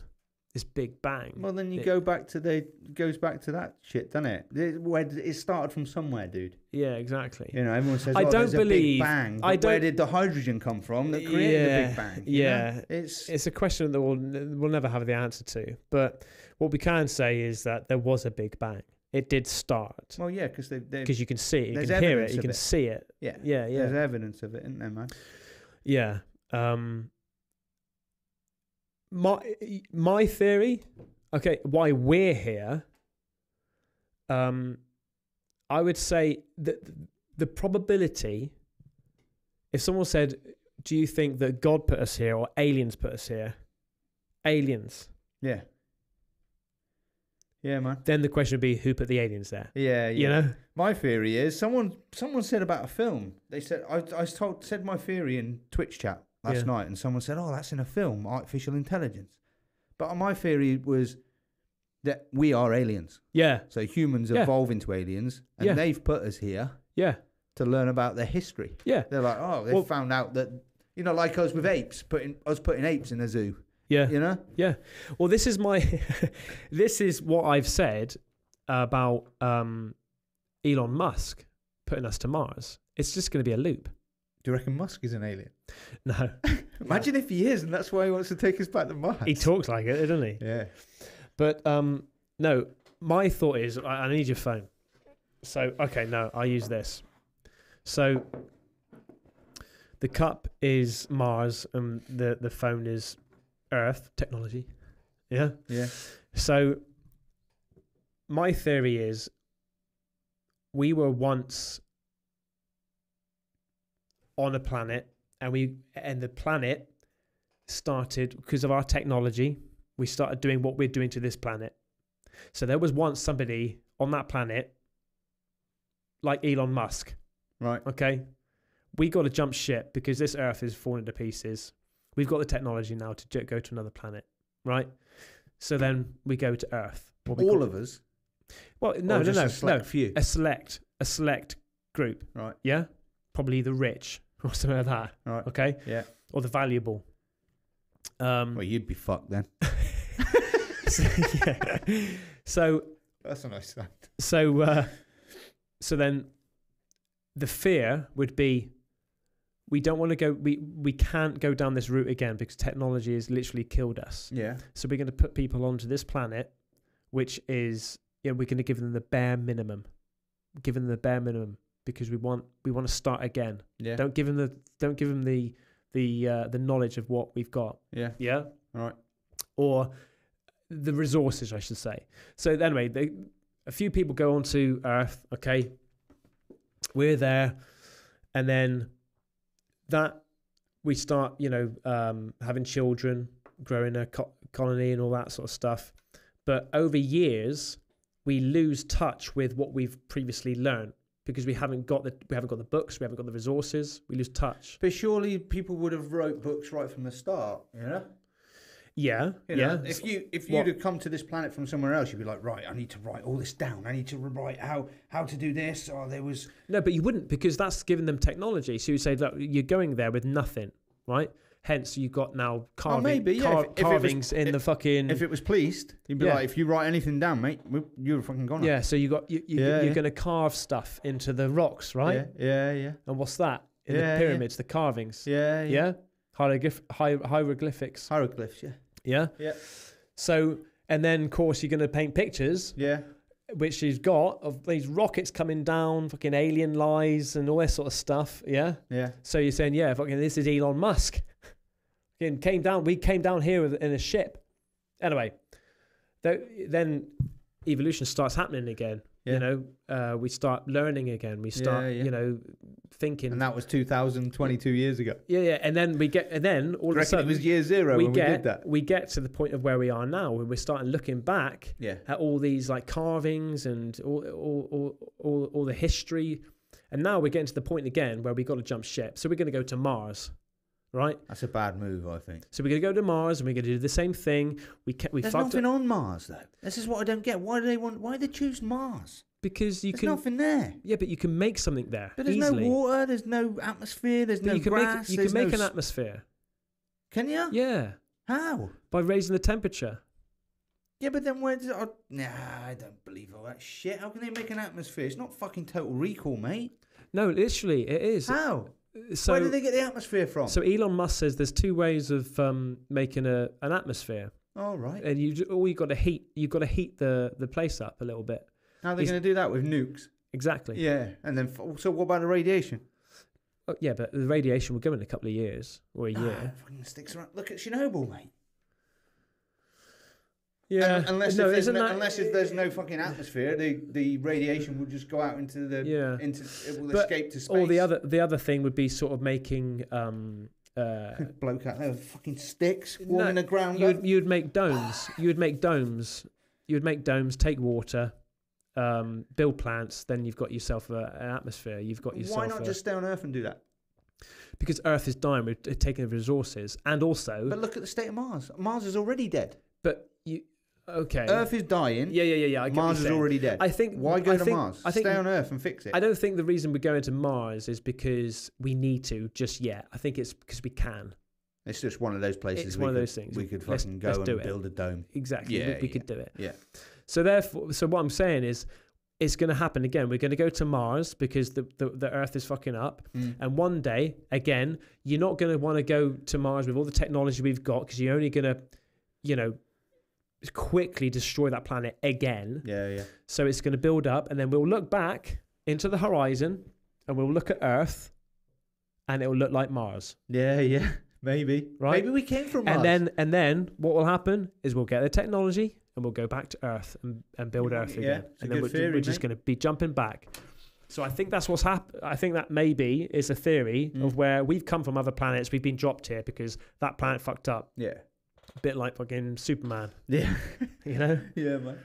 This Big Bang. Well, then you It- go back to the goes back to that shit, doesn't it? It, where it started from somewhere, dude. yeah, exactly. You know, everyone says, I "Oh, don't believe- Big Bang." I don't- where did the hydrogen come from that created the Big Bang? you know? yeah. it's It's a question that we'll we'll never have the answer to. But what we can say is that there was a Big Bang. It did start well, yeah, because because you can see it, you can hear it, you can it. see it. yeah, Yeah, yeah. there's evidence of it, isn't there, man? Yeah. Um my my theory, okay, why we're here, um I would say that the probability if someone said, Do you think that God put us here or aliens put us here? Aliens. Yeah, yeah, man. Then the question would be who put the aliens there? Yeah, yeah. You know? My theory is someone someone said about a film. They said I I told said my theory in Twitch chat last Yeah. night, and someone said, "Oh, that's in a film, artificial intelligence." But my theory was that we are aliens. Yeah. So humans Yeah. evolve into aliens, and Yeah. they've put us here Yeah. to learn about their history. Yeah. They're like, oh, they Well- found out that you know, like us with apes, putting us putting apes in a zoo. Yeah. You know, Yeah. Well, this is my, this is what I've said about um, Elon Musk putting us to Mars. It's just going to be a loop. do you reckon Musk is an alien? No, Imagine if he is, and that's why he wants to take us back to Mars. he talks like it, doesn't he? Yeah. But um, no, my thought is I, I need your phone. So okay, no, I use this. So the cup is Mars, and the the phone is Earth technology. Yeah. Yeah. So my theory is we were once on a planet and we and the planet started because of our technology we started doing what we're doing to this planet. So there was once somebody on that planet like Elon Musk. Right. okay? We got to jump ship because this earth is falling to pieces. We've got the technology now to go to another planet right? So then we go to earth. All of us. well no no no a select no. few. a select a select group. Right. yeah? Probably the rich or something like that Right. okay Yeah. or the valuable um Well, you'd be fucked then. so, yeah. so That's a nice sound. so uh, so then the fear would be we don't want to go we we can't go down this route again because technology has literally killed us Yeah. so we're going to put people onto this planet which is you know we're going to give them the bare minimum give them the bare minimum because we want we want to start again Yeah. don't give them the don't give them the the uh, the knowledge of what we've got Yeah. yeah All right. or the resources, I should say. So anyway, they, a few people go onto Earth. Okay, we're there, and then that we start, you know, um, having children, growing a co- colony, and all that sort of stuff. But over years, we lose touch with what we've previously learned because we haven't got the we haven't got the books, we haven't got the resources. We lose touch. But surely people would have wrote books right from the start. You know. Yeah, You know, yeah. If you if you'd have come to this planet from somewhere else, you'd be like, right, I need to write all this down. I need to write how how to do this. Or there was No, but you wouldn't because that's giving them technology. So you say that you're going there with nothing, right? Hence, you've got now oh, carving, maybe, yeah, car- if- if it was- carvings in the fucking. if it was pleased, you'd be Yeah. like, if you write anything down, mate, you're fucking goner. yeah, so you got you, you, Yeah, you're going to carve stuff into the rocks, right? Yeah, yeah, yeah, And what's that in the pyramids? The carvings, yeah, yeah, Hieroglyph- hi- hieroglyphics, Hieroglyphs, yeah, yeah. Yeah. So and then of course you're going to paint pictures, yeah, which you've got of these rockets coming down, fucking alien lies and all that sort of stuff, yeah. yeah. So you're saying, yeah, fucking this is Elon Musk. Fucking came down. We came down here in a ship. Anyway, then evolution starts happening again. Yeah. You know, uh, we start learning again. We start, Yeah, yeah. you know, thinking. And that was 2022 years ago. yeah, yeah. And then we get, and then all of a sudden it was year zero we when get we did that. we get to the point of where we are now, when we're starting looking back Yeah, at all these like carvings and all all all, all, all the history. And now we're getting to the point again where we got to jump ship. So we're going to go to Mars, right? that's a bad move, I think. So we're gonna go to Mars and we're gonna do the same thing. We ca- we There's nothing up on Mars though. This is what I don't get. Why do they want? Why do they choose Mars? because you There's can nothing there. yeah, but you can make something there But there's easily. no water. There's no atmosphere. There's But no you can grass. make you can make no an atmosphere. Can you? Yeah, How? by raising the temperature. Yeah, but then where does it? I, nah, I don't believe all that shit. How can they make an atmosphere? It's not fucking Total Recall, mate. No, literally, it is. How? So Where did they get the atmosphere from? so Elon Musk says there's two ways of um, making a an atmosphere, all right. and you all you got to heat you've got to heat the the place up a little bit. How are they going to do that with nukes? Exactly. Yeah, and then so what about the radiation? Oh, yeah, but the radiation will go in a couple of years or a year. fucking sticks around. Look at Chernobyl, mate. Yeah. Un- unless no, if there's no, that- unless if there's no fucking atmosphere, the, the radiation will just go out into the Yeah. into it will But escape to space. Or the other the other thing would be sort of making um uh bloke out there with fucking sticks No, warming the ground you'd up. you'd make domes. You'd make domes. You'd make domes, take water, um, build plants, then you've got yourself a, an atmosphere. You've got yourself Why not a- just stay on Earth and do that? because Earth is dying, we're taking the resources. And also But look at the state of Mars. Mars is already dead. but you okay. Earth is dying. yeah, yeah, yeah, yeah. I get what Mars you're is saying. already dead. I think Why go I to think- Mars? I think stay on Earth and fix it. I don't think the reason we're going to Mars is because we need to just yet. I think it's because we can. it's just one of those places. It's we one of could- those things. We could Let's- fucking go let's and do it. build a dome. Exactly. we Yeah, we could do it. yeah. So therefore, so what I'm saying is, it's going to happen again. We're going to go to Mars because the, the, the Earth is fucking up. Mm. And one day, again, you're not going to want to go to Mars with all the technology we've got because you're only going to, you know, quickally destroy that planet again. Yeah, yeah. So it's going to build up, and then we'll look back into the horizon, and we'll look at Earth, and it will look like Mars. Yeah, yeah. Maybe. Right. Maybe we came from Mars. And then, and then, what will happen is we'll get the technology, and we'll go back to Earth and, and build Earth yeah, again. and then good we're, theory, we're just going to be jumping back. So I think that's what's happened. I think that maybe is a theory Mm. of where we've come from other planets. We've been dropped here because that planet fucked up. Yeah. A bit like fucking Superman, Yeah. you know? yeah, man.